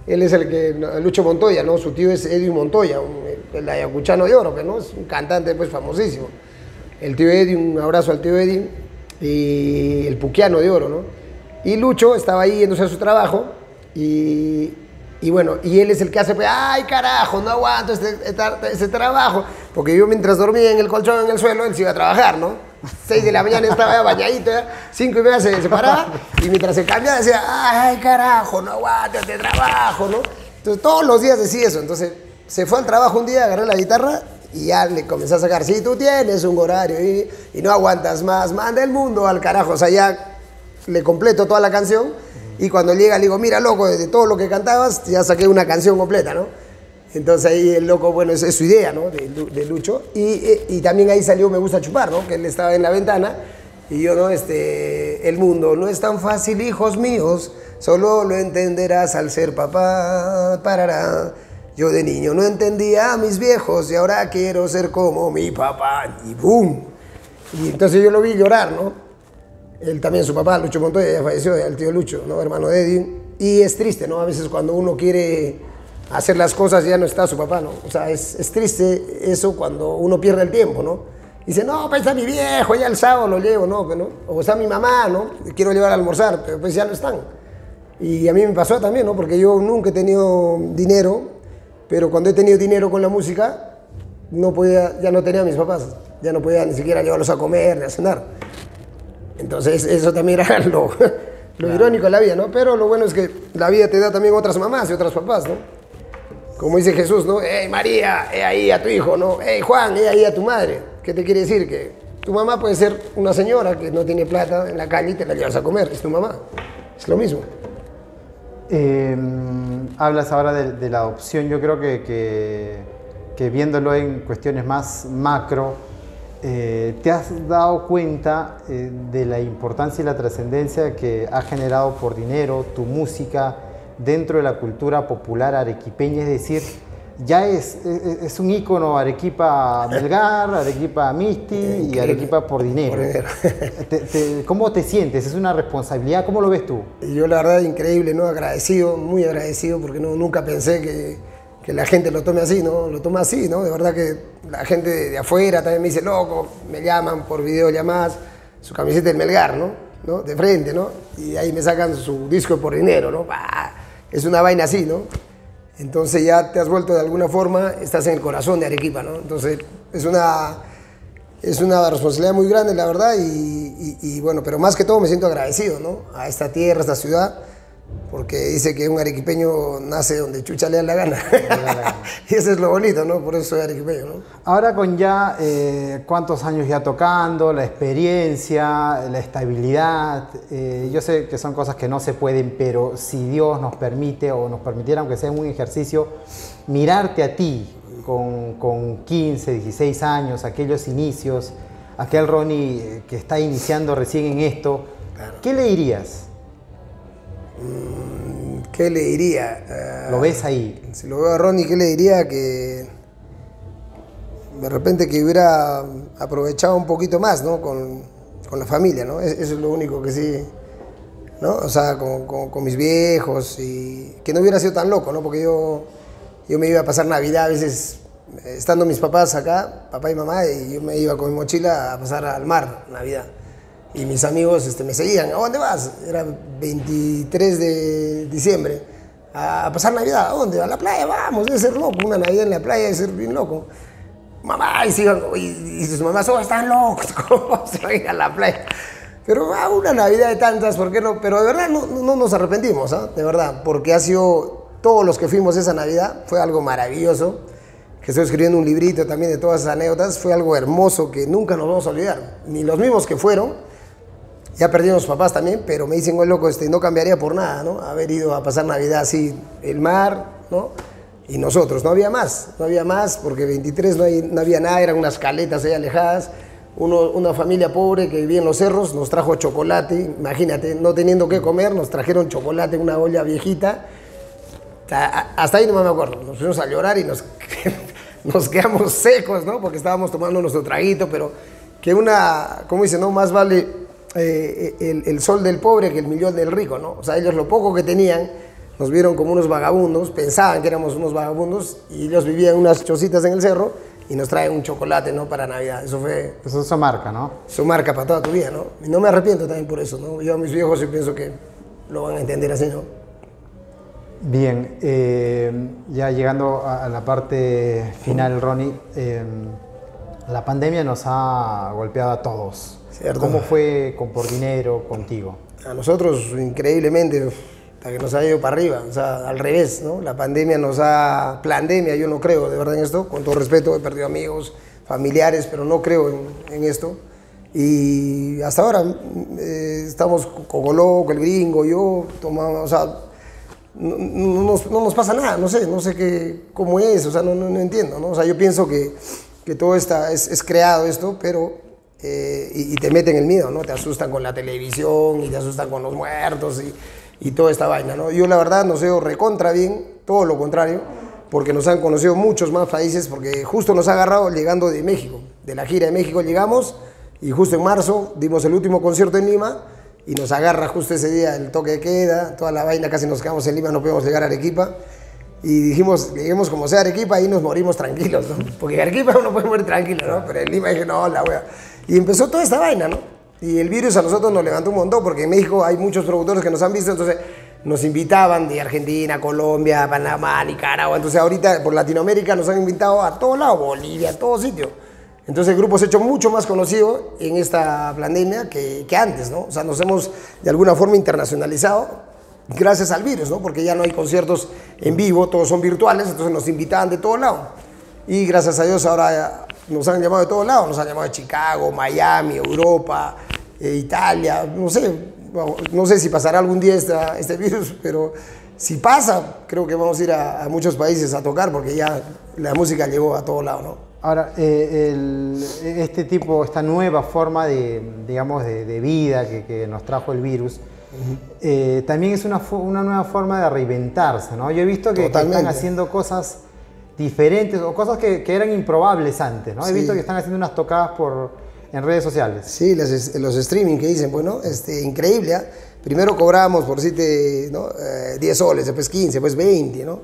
Él es el que, Lucho Montoya, ¿no? Su tío es Edwin Montoya, un- el ayacuchano de oro, que no es un cantante pues famosísimo. El tío Eddie, un abrazo al tío Eddie, y el puquiano de oro, ¿no? Y Lucho estaba ahí yéndose a su trabajo y, y bueno, y él es el que hace, pues, ay carajo, no aguanto este, esta- este trabajo. Porque yo mientras dormía en el colchón en el suelo, él se iba a trabajar, ¿no? Seis de la mañana estaba bañadito, ya, cinco y media se separaba y mientras se cambiaba decía, ay carajo, no aguanto este trabajo, ¿no? Entonces todos los días decía eso. Entonces se fue al trabajo un día, agarré la guitarra y ya le comencé a sacar, si tú tienes un horario y, y no aguantas más, manda el mundo al carajo. O sea, ya le completo toda la canción y cuando llega le digo, mira loco, de todo lo que cantabas ya saqué una canción completa, ¿no? Entonces ahí el loco, bueno, esa es su idea, ¿no? De, de Lucho. Y, y- y también ahí salió Me Gusta Chupar, ¿no? Que él estaba en la ventana y yo, ¿no? Este, el mundo no es tan fácil, hijos míos, solo lo entenderás al ser papá, parará. Yo de niño no entendía a mis viejos y ahora quiero ser como mi papá. Y ¡boom! Y entonces yo lo vi llorar, ¿no? Él también, su papá, Lucho Montoya, ya falleció, el tío Lucho, ¿no? hermano de Eddie. Y es triste, ¿no? A veces cuando uno quiere hacer las cosas ya no está su papá, ¿no? O sea, es, es triste eso cuando uno pierde el tiempo, ¿no? Dice, no, pues está mi viejo, ya el sábado lo llevo, ¿no? ¿no? O está mi mamá, ¿no? Quiero llevar a almorzar, pero pues ya no están. Y a mí me pasó también, ¿no? Porque yo nunca he tenido dinero, pero cuando he tenido dinero con la música, no podía, ya no tenía a mis papás, ya no podía ni siquiera llevarlos a comer, ni a cenar. Entonces, eso también era (laughs) lo, lo irónico de la vida, ¿no? Pero lo bueno es que la vida te da también otras mamás y otros papás, ¿no? Como dice Jesús, ¿no? Hey María, he ahí a tu hijo, ¿no? Hey Juan, he ahí a tu madre. ¿Qué te quiere decir? Que tu mamá puede ser una señora que no tiene plata en la calle y te la llevas a comer, es tu mamá. Es lo mismo. Eh, hablas ahora de, de la adopción, yo creo que, que- que viéndolo en cuestiones más macro, eh, te has dado cuenta eh, de la importancia y la trascendencia que ha generado por dinero tu música dentro de la cultura popular arequipeña, es decir, ya es, es, es un ícono Arequipa Melgar, (laughs) Arequipa Misti y. Arequipa por dinero. Por dinero. (laughs) Te- te- ¿Cómo te sientes? ¿Es una responsabilidad? ¿Cómo lo ves tú? Yo la verdad increíble, ¿no? Agradecido, muy agradecido, porque no, nunca pensé que, que la gente lo tome así, ¿no? Lo toma así, ¿no? De verdad que la gente de, afuera también me dice, loco, me llaman por videollamadas, su camiseta del Melgar, ¿no? ¿no? De frente, ¿no? Y ahí me sacan su disco por dinero, ¿no? ¡Bah! Es una vaina así, ¿no? Entonces ya te has vuelto de alguna forma, estás en el corazón de Arequipa, ¿no? Entonces es una, es una responsabilidad muy grande, la verdad, y- y bueno, pero más que todo me siento agradecido, ¿no? A esta tierra, a esta ciudad, porque dice que un arequipeño nace donde chucha le da la gana. (laughs) y eso es lo bonito, ¿no? Por eso soy arequipeño, ¿no? Ahora con ya eh, cuántos años ya tocando, la experiencia, la estabilidad, eh, yo sé que son cosas que no se pueden, pero si Dios nos permite o nos permitiera, aunque sea un ejercicio, mirarte a ti con, con 15, 16 años, aquellos inicios, aquel Ronnie eh, que está iniciando recién en esto, ¿qué le dirías? ¿Qué le diría? Eh, Lo ves ahí. Si lo veo a Ronnie, ¿qué le diría? Que de repente que hubiera aprovechado un poquito más, ¿no? Con, con la familia, ¿no? Es- Eso es lo único que sí, ¿no? O sea, con, con- con mis viejos y que no hubiera sido tan loco, ¿no? Porque yo, yo me iba a pasar Navidad a veces eh, estando mis papás acá, papá y mamá, y yo me iba con mi mochila a pasar al mar Navidad. Y mis amigos este, me seguían, ¿a dónde vas? Era 23 de diciembre. a pasar Navidad. ¿A dónde? A la playa, vamos, debe ser loco. Una Navidad en la playa debe ser bien loco. Mamá, y, sigan, y, y sus mamás, oh, están locos, (laughs) ¿cómo van a ir a la playa? Pero a una Navidad de tantas, ¿por qué no? Pero de verdad no, no nos arrepentimos, ¿ah? de verdad, porque ha sido, todos los que fuimos esa Navidad, fue algo maravilloso, que estoy escribiendo un librito también de todas esas anécdotas, fue algo hermoso que nunca nos vamos a olvidar. Ni los mismos que fueron, ya perdimos papás también, pero me dicen, oye, loco, este, no cambiaría por nada, ¿no? Haber ido a pasar Navidad así, el mar, ¿no? Y nosotros, no había más, no había más, porque 23 no, hay, no había nada, eran unas caletas ahí alejadas. Uno, una familia pobre que vivía en los cerros nos trajo chocolate, imagínate, no teniendo qué comer, nos trajeron chocolate en una olla viejita. Hasta ahí no me acuerdo, nos fuimos a llorar y nos, (laughs) nos quedamos secos, ¿no? Porque estábamos tomando nuestro traguito, pero que una, ¿cómo dice? No, más vale eh, el, el sol del pobre que el millón del rico, ¿no? O sea, ellos lo poco que tenían nos vieron como unos vagabundos, pensaban que éramos unos vagabundos y ellos vivían unas chocitas en el cerro y nos traen un chocolate, ¿no? Para Navidad. Eso fue... Eso es su marca, ¿no? Su marca para toda tu vida, ¿no? Y no me arrepiento también por eso, ¿no? Yo a mis viejos yo pienso que lo van a entender así, ¿no? Bien, eh, ya llegando a, la parte final, Ronnie, eh, la pandemia nos ha golpeado a todos. ¿Cierto? ¿Cómo fue con por dinero, contigo? A nosotros, increíblemente, que nos ha ido para arriba, o sea, al revés, ¿no? La pandemia nos ha, pandemia, yo no creo de verdad en esto, con todo respeto, he perdido amigos, familiares, pero no creo en, en esto. Y hasta ahora eh, estamos con loco, el gringo, yo, tomamos, o sea, no, no, nos, no, nos, pasa nada, no sé, no sé qué, cómo es, o sea, no, no entiendo, ¿no? O sea, yo pienso que, que todo está, es, es creado esto, pero eh, y, te meten el miedo, ¿no? Te asustan con la televisión y te asustan con los muertos y y toda esta vaina, ¿no? Yo la verdad no sé recontra bien, todo lo contrario, porque nos han conocido muchos más países, porque justo nos ha agarrado llegando de México, de la gira de México llegamos y justo en marzo dimos el último concierto en Lima y nos agarra justo ese día el toque de queda, toda la vaina, casi nos quedamos en Lima, no podemos llegar a Arequipa. Y dijimos, lleguemos como sea Arequipa y nos morimos tranquilos, ¿no? Porque Arequipa uno puede morir tranquilo, ¿no? Pero en Lima dije, no, la wea. Y empezó toda esta vaina, ¿no? Y el virus a nosotros nos levantó un montón, porque en México hay muchos productores que nos han visto, entonces nos invitaban de Argentina, Colombia, Panamá, Nicaragua. Entonces ahorita por Latinoamérica nos han invitado a todos lados, Bolivia, a todo sitio. Entonces el grupo se ha hecho mucho más conocido en esta pandemia que, que, antes, ¿no? O sea, nos hemos de alguna forma internacionalizado gracias al virus, ¿no? Porque ya no hay conciertos en vivo, todos son virtuales, entonces nos invitaban de todos lados. Y gracias a Dios ahora nos han llamado de todos lados, nos han llamado de Chicago, Miami, Europa, eh, Italia, no sé, no sé si pasará algún día esta, este virus, pero si pasa, creo que vamos a ir a, a, muchos países a tocar porque ya la música llegó a todos lados, ¿no? Ahora, eh, el, este tipo, esta nueva forma de, digamos, de, de vida que, que, nos trajo el virus. Eh, también es una, una, nueva forma de reinventarse, ¿no? Yo he visto que, que están haciendo cosas diferentes o cosas que, que eran improbables antes, ¿no? He visto que están haciendo unas tocadas por, en redes sociales. Sí, los, los streaming que dicen, bueno, este, increíble, ¿eh? Primero cobramos por decirte, ¿no? Eh, 10 soles, después 15, después 20, ¿no?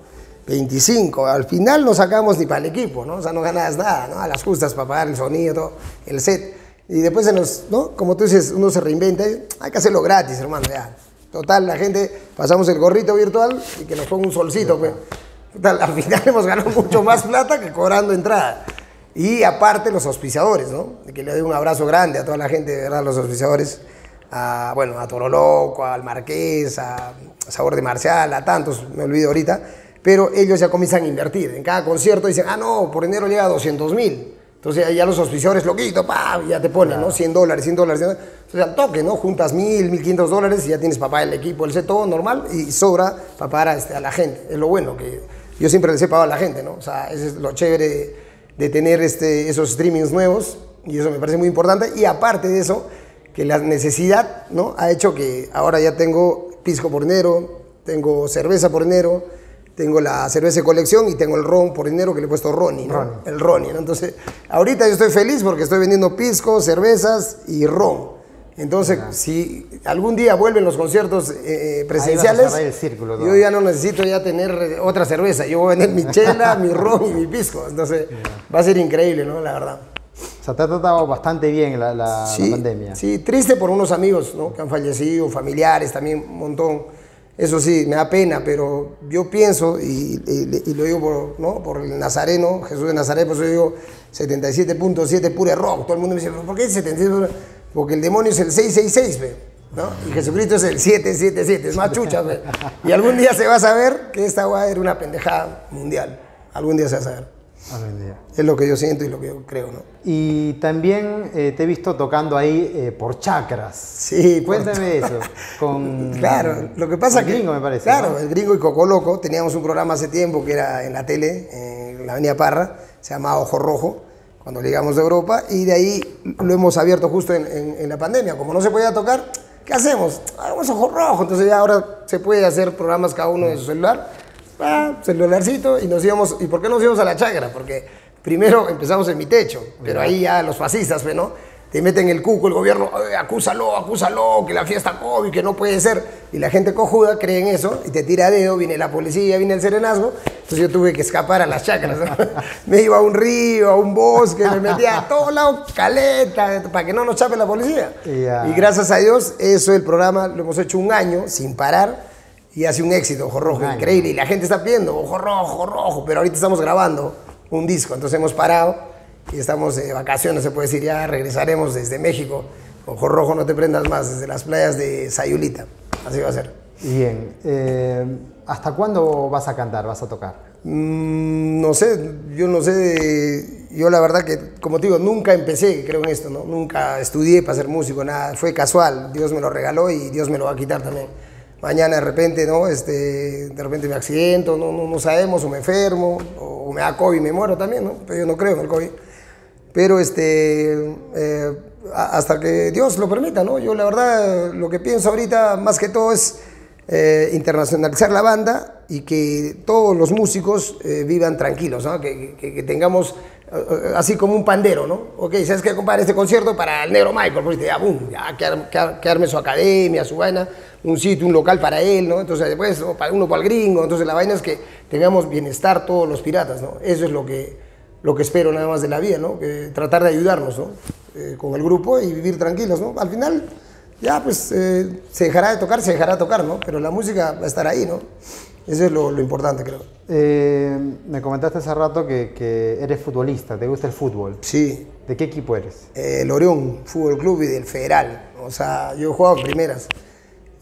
25. Al final no sacamos ni para el equipo, ¿no? O sea, no ganas nada, ¿no? A las justas para pagar el sonido, todo, el set. Y después, se nos, ¿no? Como tú dices, uno se reinventa, hay que hacerlo gratis, hermano, ya. Total, la gente, pasamos el gorrito virtual y que nos ponga un solcito, pues. Total, al final (laughs) hemos ganado mucho más plata que cobrando entrada. Y aparte los auspiciadores, ¿no? Que le doy un abrazo grande a toda la gente, de verdad, los auspiciadores. A, bueno, a Toro Loco, al Marqués, a Sabor de Marcial, a tantos, me olvido ahorita. Pero ellos ya comienzan a invertir. En cada concierto dicen, ah, no, por enero llega a 200 mil. Entonces ya los auspiciadores, loquito, pa, ya te ponen, claro. ¿no? 100 dólares, 100 dólares. Entonces al toque, ¿no? Juntas 1000, 1500 dólares y ya tienes pagar el equipo, el set, todo normal y sobra para pagar a, este, a la gente. Es lo bueno, que yo siempre les he pagado a la gente, ¿no? O sea, eso es lo chévere de, de tener este, esos streamings nuevos y eso me parece muy importante. Y aparte de eso, que la necesidad ¿no? ha hecho que ahora ya tengo pisco por enero, tengo cerveza por enero, tengo la cerveza de colección y tengo el ron por enero que le he puesto Ronnie, ¿no? Ronnie. el Ronnie. ¿no? Entonces, ahorita yo estoy feliz porque estoy vendiendo pisco, cervezas y ron. Entonces, Ajá. si algún día vuelven los conciertos eh, presenciales, círculo, yo ya no necesito ya tener otra cerveza. Yo voy a vender mi chela, (laughs) mi ron y mi pisco. Entonces, va a ser increíble, ¿no? La verdad. O sea, te ha tratado bastante bien la, la, sí, la pandemia. Sí, triste por unos amigos ¿no? que han fallecido, familiares también, un montón. Eso sí, me da pena, pero yo pienso, y, lo digo por, ¿no? por el Nazareno, Jesús de Nazaret, por eso yo digo 77.7 pure rock. Todo el mundo me dice, ¿por qué 77? Porque el demonio es el 666, ve, ¿no? Y Jesucristo es el 777, es más chucha, ve. Y algún día se va a saber que esta guay era una pendejada mundial. Algún día se va a saber. Es lo que yo siento y lo que yo creo, ¿no? Y también eh, te he visto tocando ahí eh, por chakras. Sí, Cuéntame eso. Con, (laughs) Claro, lo que pasa con que. Gringo, me parece. Claro, ¿no? el gringo y Coco Loco. Teníamos un programa hace tiempo que era en la tele, en la Avenida Parra, se llamaba Ojo Rojo, cuando llegamos de Europa, y de ahí lo hemos abierto justo en, en- en la pandemia. Como no se podía tocar, ¿qué hacemos? Hagamos Ojo Rojo. Entonces ya ahora se puede hacer programas cada uno de su celular. Ah, celularcito, y nos íbamos. ¿Y por qué nos íbamos a la chagra? Porque primero empezamos en mi techo, pero ahí ya los fascistas, pues, ¿no? Te meten el cuco, el gobierno, "Ay, acúsalo, acúsalo, que la fiesta COVID, que no puede ser. Y la gente cojuda cree en eso y te tira a dedo, viene la policía, viene el serenazgo. Entonces yo tuve que escapar a las chacras. ¿no? (laughs) me iba a un río, a un bosque, me metía a todos lados, caleta, para que no nos chape la policía. Ya. Y gracias a Dios, eso el programa lo hemos hecho un año sin parar y hace un éxito, Ojo Rojo, año. increíble. Y la gente está pidiendo, Ojo Rojo, Ojo Rojo, pero ahorita estamos grabando un disco, entonces hemos parado y estamos de vacaciones, se puede decir, ya regresaremos desde México. Ojo Rojo, no te prendas más, desde las playas de Sayulita. Así va a ser. Bien. eh, ¿Hasta cuándo vas a cantar, vas a tocar? Mm, no sé, yo no sé, yo la verdad que, como te digo, nunca empecé, creo en esto, ¿no? Nunca estudié para ser músico, nada, fue casual, Dios me lo regaló y Dios me lo va a quitar también. Mañana de repente, ¿no? Este, de repente me accidento, no, no, no sabemos, o me enfermo, o me da COVID y me muero también, ¿no? Pero yo no creo en el COVID. Pero este, eh, hasta que Dios lo permita, ¿no? Yo la verdad lo que pienso ahorita más que todo es eh, internacionalizar la banda y que todos los músicos eh, vivan tranquilos, ¿no? Que, que- que tengamos eh, así como un pandero, ¿no? Ok, ¿sabes qué, compadre? Este concierto para el negro Michael, pues ya, boom, ya, que ar- que arme su academia, su vaina, un sitio, un local para él, ¿no? Entonces después ¿no? para uno para el gringo, entonces la vaina es que tengamos bienestar todos los piratas, ¿no? Eso es lo que lo que espero nada más de la vida, ¿no? Que tratar de ayudarnos, ¿no? Eh, con el grupo y vivir tranquilos, ¿no? Al final, ya pues eh, se dejará de tocar, se dejará de tocar, ¿no? Pero la música va a estar ahí, ¿no? Eso es lo, lo importante, creo. Eh, me comentaste hace rato que, que eres futbolista, te gusta el fútbol. Sí, ¿De qué equipo eres? el Orión Fútbol Club y del Federal. O sea, yo he jugado en primeras.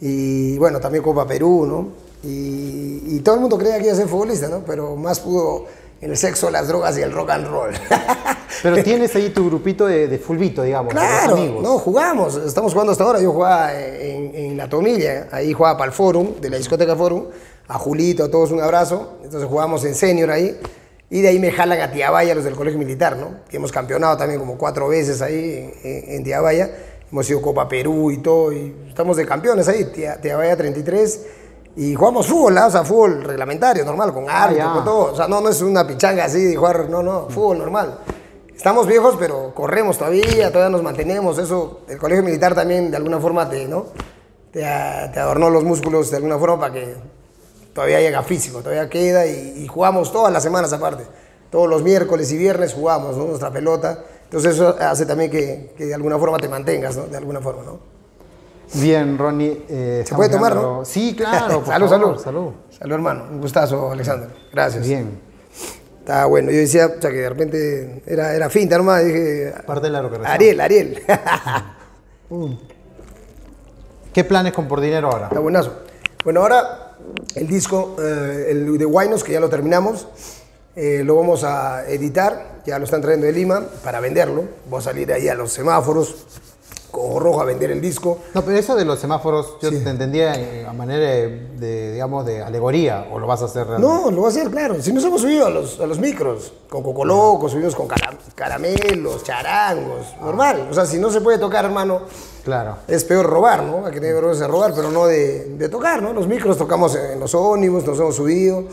Y bueno, también Copa Perú, ¿no? Y, y todo el mundo creía que iba a ser futbolista, ¿no? Pero más pudo en el sexo, las drogas y el rock and roll. (laughs) Pero tienes ahí tu grupito de, de fulbito, digamos, de Claro, dos amigos. no, jugamos, estamos jugando hasta ahora. Yo jugaba en, en la Tomilla, ahí jugaba para el Forum, de la discoteca Forum, a Julito, a todos un abrazo. Entonces jugamos en senior ahí, y de ahí me jalan a Tiabaya, los del colegio militar, ¿no? Que hemos campeonado también como cuatro veces ahí en, en- en Tiabaya. Hemos ido Copa Perú y todo, y estamos de campeones ahí, Tia- Tiabaya 33. Y jugamos fútbol, ¿ah? o sea, fútbol reglamentario, normal, con árbitro, ya. con todo. O sea, no, no es una pichanga así de jugar, no, no, fútbol normal. Estamos viejos, pero corremos todavía, todavía nos mantenemos. Eso, el colegio militar también de alguna forma te, ¿no? te, a- te adornó los músculos de alguna forma para que todavía llega físico, todavía queda y, y jugamos todas las semanas aparte. Todos los miércoles y viernes jugamos ¿no? nuestra pelota. Entonces eso hace también que, que de alguna forma te mantengas, ¿no? De alguna forma, ¿no? Bien, Ronnie. eh, ¿Se puede tomar, no? Sí, claro. (laughs) salud, favor, salud. salud. Salud, hermano. Un gustazo, Alexander. Gracias. Bien. Está bueno. Yo decía, o sea, que de repente era, era finta nomás. Dije, Parte de la. Ariel, Ariel. (laughs) ¿Qué planes con Por Dinero ahora? Está buenazo. Bueno, ahora el disco, eh, el de Wainos, que ya lo terminamos, eh, lo vamos a editar, ya lo están trayendo de Lima para venderlo. Voy a salir ahí a los semáforos con ojo rojo a vender el disco. No, pero eso de los semáforos, yo te entendía eh, a manera de, de, digamos, de alegoría, o lo vas a hacer realmente. No, lo va a hacer, claro. Si nos hemos subido a los, a los micros, con Cocoloco, subimos con cara- caramelos, charangos, normal. O sea, si no se puede tocar, hermano, Claro. es peor robar, ¿no? Hay que tener vergüenza de robar, pero no de, de tocar, ¿no? Los micros tocamos en los ómnibus, nos hemos subido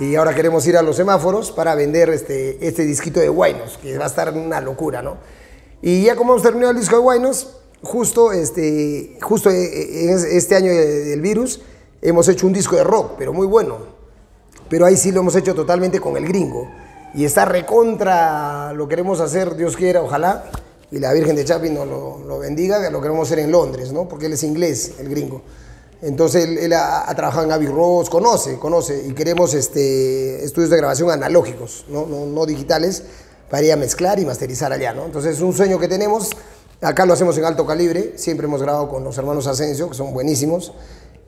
y ahora queremos ir a los semáforos para vender este, este disquito de Guainos, que va a estar una locura, ¿no? Y ya como hemos terminado el disco de Guainos, justo, este, justo en este año de- del virus, hemos hecho un disco de rock, pero muy bueno. Pero ahí sí lo hemos hecho totalmente con el gringo. Y está recontra, lo queremos hacer, Dios quiera, ojalá, y la Virgen de Chapi nos lo, lo bendiga, que lo queremos hacer en Londres, ¿no? Porque él es inglés, el gringo. Entonces él, él ha, ha trabajado en Abbey Road, conoce, conoce, y queremos este, estudios de grabación analógicos, ¿no? No, no digitales, para ir a mezclar y masterizar allá, ¿no? Entonces es un sueño que tenemos, acá lo hacemos en alto calibre, siempre hemos grabado con los hermanos Asensio, que son buenísimos,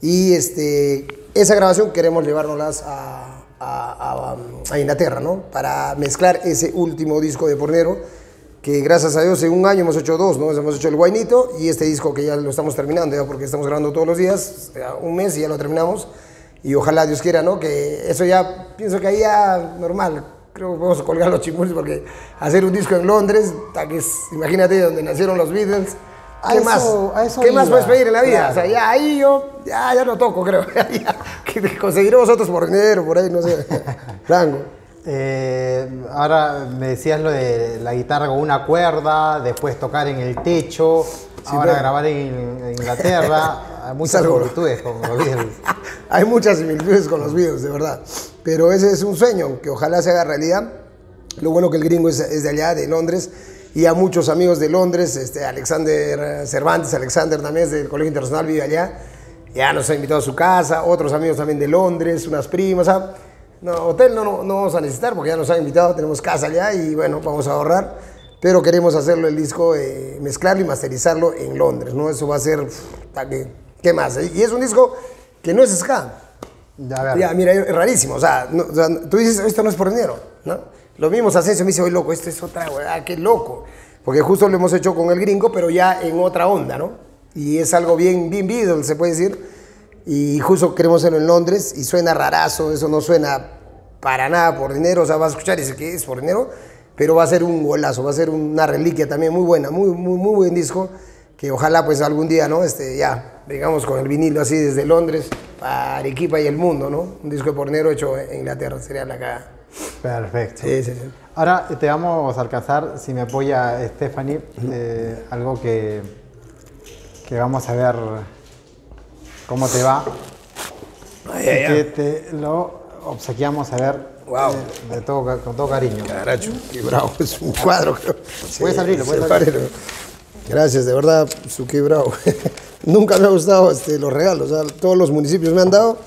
y este, esa grabación queremos llevárnoslas a, a, a- a Inglaterra, ¿no? Para mezclar ese último disco de Pornero, que gracias a Dios en un año hemos hecho dos, ¿no? Hemos hecho el Guainito y este disco que ya lo estamos terminando, ya porque estamos grabando todos los días, un mes y ya lo terminamos. Y ojalá Dios quiera, ¿no? Que eso ya, pienso que ahí ya normal, creo que podemos colgar los chimuelos porque hacer un disco en Londres, imagínate donde nacieron los Beatles. A ¿Qué eso- más? a eso ¿Qué más puedes pedir en la vida? claro. O sea, ya ahí yo, ya, ya lo toco, creo. (laughs) Que conseguiremos otros por dinero, por ahí, no sé. (laughs) Rango. Eh, ahora me decías lo de la guitarra con una cuerda, después tocar en el techo, ahora pero- grabar en, en Inglaterra. (laughs) (laughs) Hay muchas similitudes con los Beatles. Hay muchas similitudes con los videos, de verdad. Pero ese es un sueño que ojalá se haga realidad. Lo bueno que el gringo es, es de allá, de Londres, y a muchos amigos de Londres, este, Alexander Cervantes, Alexander también es del Colegio Internacional, vive allá. Ya nos ha invitado a su casa, otros amigos también de Londres, unas primas. sea, no, hotel no, no, no vamos a necesitar porque ya nos han invitado, tenemos casa allá y bueno, vamos a ahorrar. Pero queremos hacerlo el disco, eh, mezclarlo y masterizarlo en Londres, ¿no? Eso va a ser, que- ¿qué más? Y es un disco que no es ska. A ver, Ya, mira, es rarísimo. O sea, no- o sea, tú dices, esto no es por dinero, ¿no? Lo mismo Asensio me dice, oye, loco, esto es otra, ah, qué loco. Porque justo lo hemos hecho con el gringo, pero ya en otra onda, ¿no? Y es algo bien, bien Beatles, se puede decir. Y justo queremos hacerlo en Londres y suena rarazo, eso no suena para nada por dinero. O sea, vas a escuchar y dices que es por dinero, pero va a ser un golazo, va a ser una reliquia también muy buena, muy, muy, muy buen disco. Que ojalá, pues algún día, ¿no? Este, ya, digamos, con el vinilo así desde Londres para Arequipa y el mundo, ¿no? Un disco de pornero hecho en Inglaterra, sería la cagada. perfecto. Sí, sí, sí. Ahora te vamos a alcanzar, si me apoya Stephanie, eh, algo que, que vamos a ver cómo te va. Ay, que te lo obsequiamos a ver Wow. eh, de todo, con todo cariño. Caracho, qué bravo, es un cuadro, creo. Puedes abrirlo, puedes sepárelo. Gracias, de verdad, su qué bravo. (laughs) Nunca me ha gustado este, los regalos, o sea, todos los municipios me han dado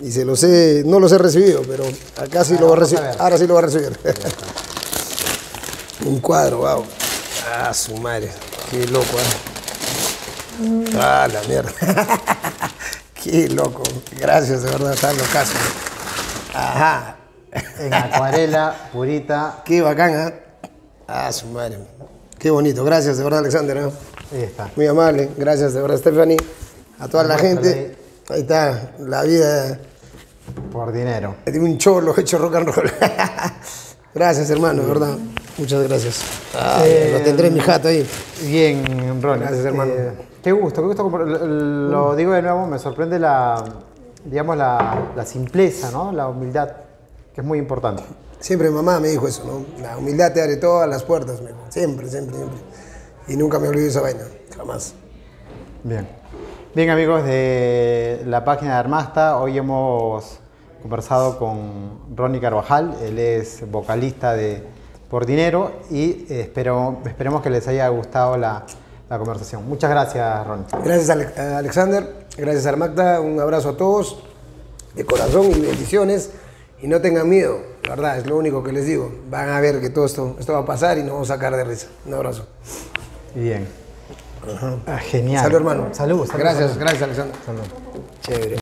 y se los he, no los he recibido, pero acá sí Ah, lo voy a recibir. Ahora sí lo voy a recibir. (laughs) un cuadro, wow. Ah, su madre, qué loco, ¿eh? Ah, la mierda. (laughs) qué loco. Gracias, de verdad, está locazo. Ajá. En acuarela, purita. Qué bacán, ¿ah? Ah, su madre. Qué bonito. Gracias, de verdad, Alexander. ¿eh? Ahí está. Muy amable. Gracias, de verdad, Stephanie. A toda la Muéstrale gente. Ahí está, la vida Por dinero. un cholo hecho rock and roll. (laughs) gracias, hermano, de verdad. Muchas gracias. Ah, Eh, lo tendré en mi jato ahí. Bien, Ronnie. Gracias, hermano. Qué gusto, qué gusto. Lo, lo digo de nuevo, me sorprende la, digamos, la, la simpleza, ¿no? La humildad, que es muy importante. Siempre mi mamá me dijo eso, ¿no? La humildad te abre todas las puertas, me dijo. Siempre, siempre, siempre. Y nunca me olvidé esa vaina. Jamás. Bien. Bien, amigos de la página de Armasta, hoy hemos conversado con Ronnie Carvajal, él es vocalista de Por Dinero y espero, esperemos que les haya gustado la, la conversación. Muchas gracias, Ronnie. Gracias a Alexander, gracias Armacta, un abrazo a todos, de corazón y bendiciones. Y no tengan miedo, la verdad, es lo único que les digo. Van a ver que todo esto, esto va a pasar y nos vamos a sacar de risa. Un abrazo. Bien. Ah, genial. Salud, hermano. Salud, salud. Gracias, salud. gracias Alexander. Salud. Chévere.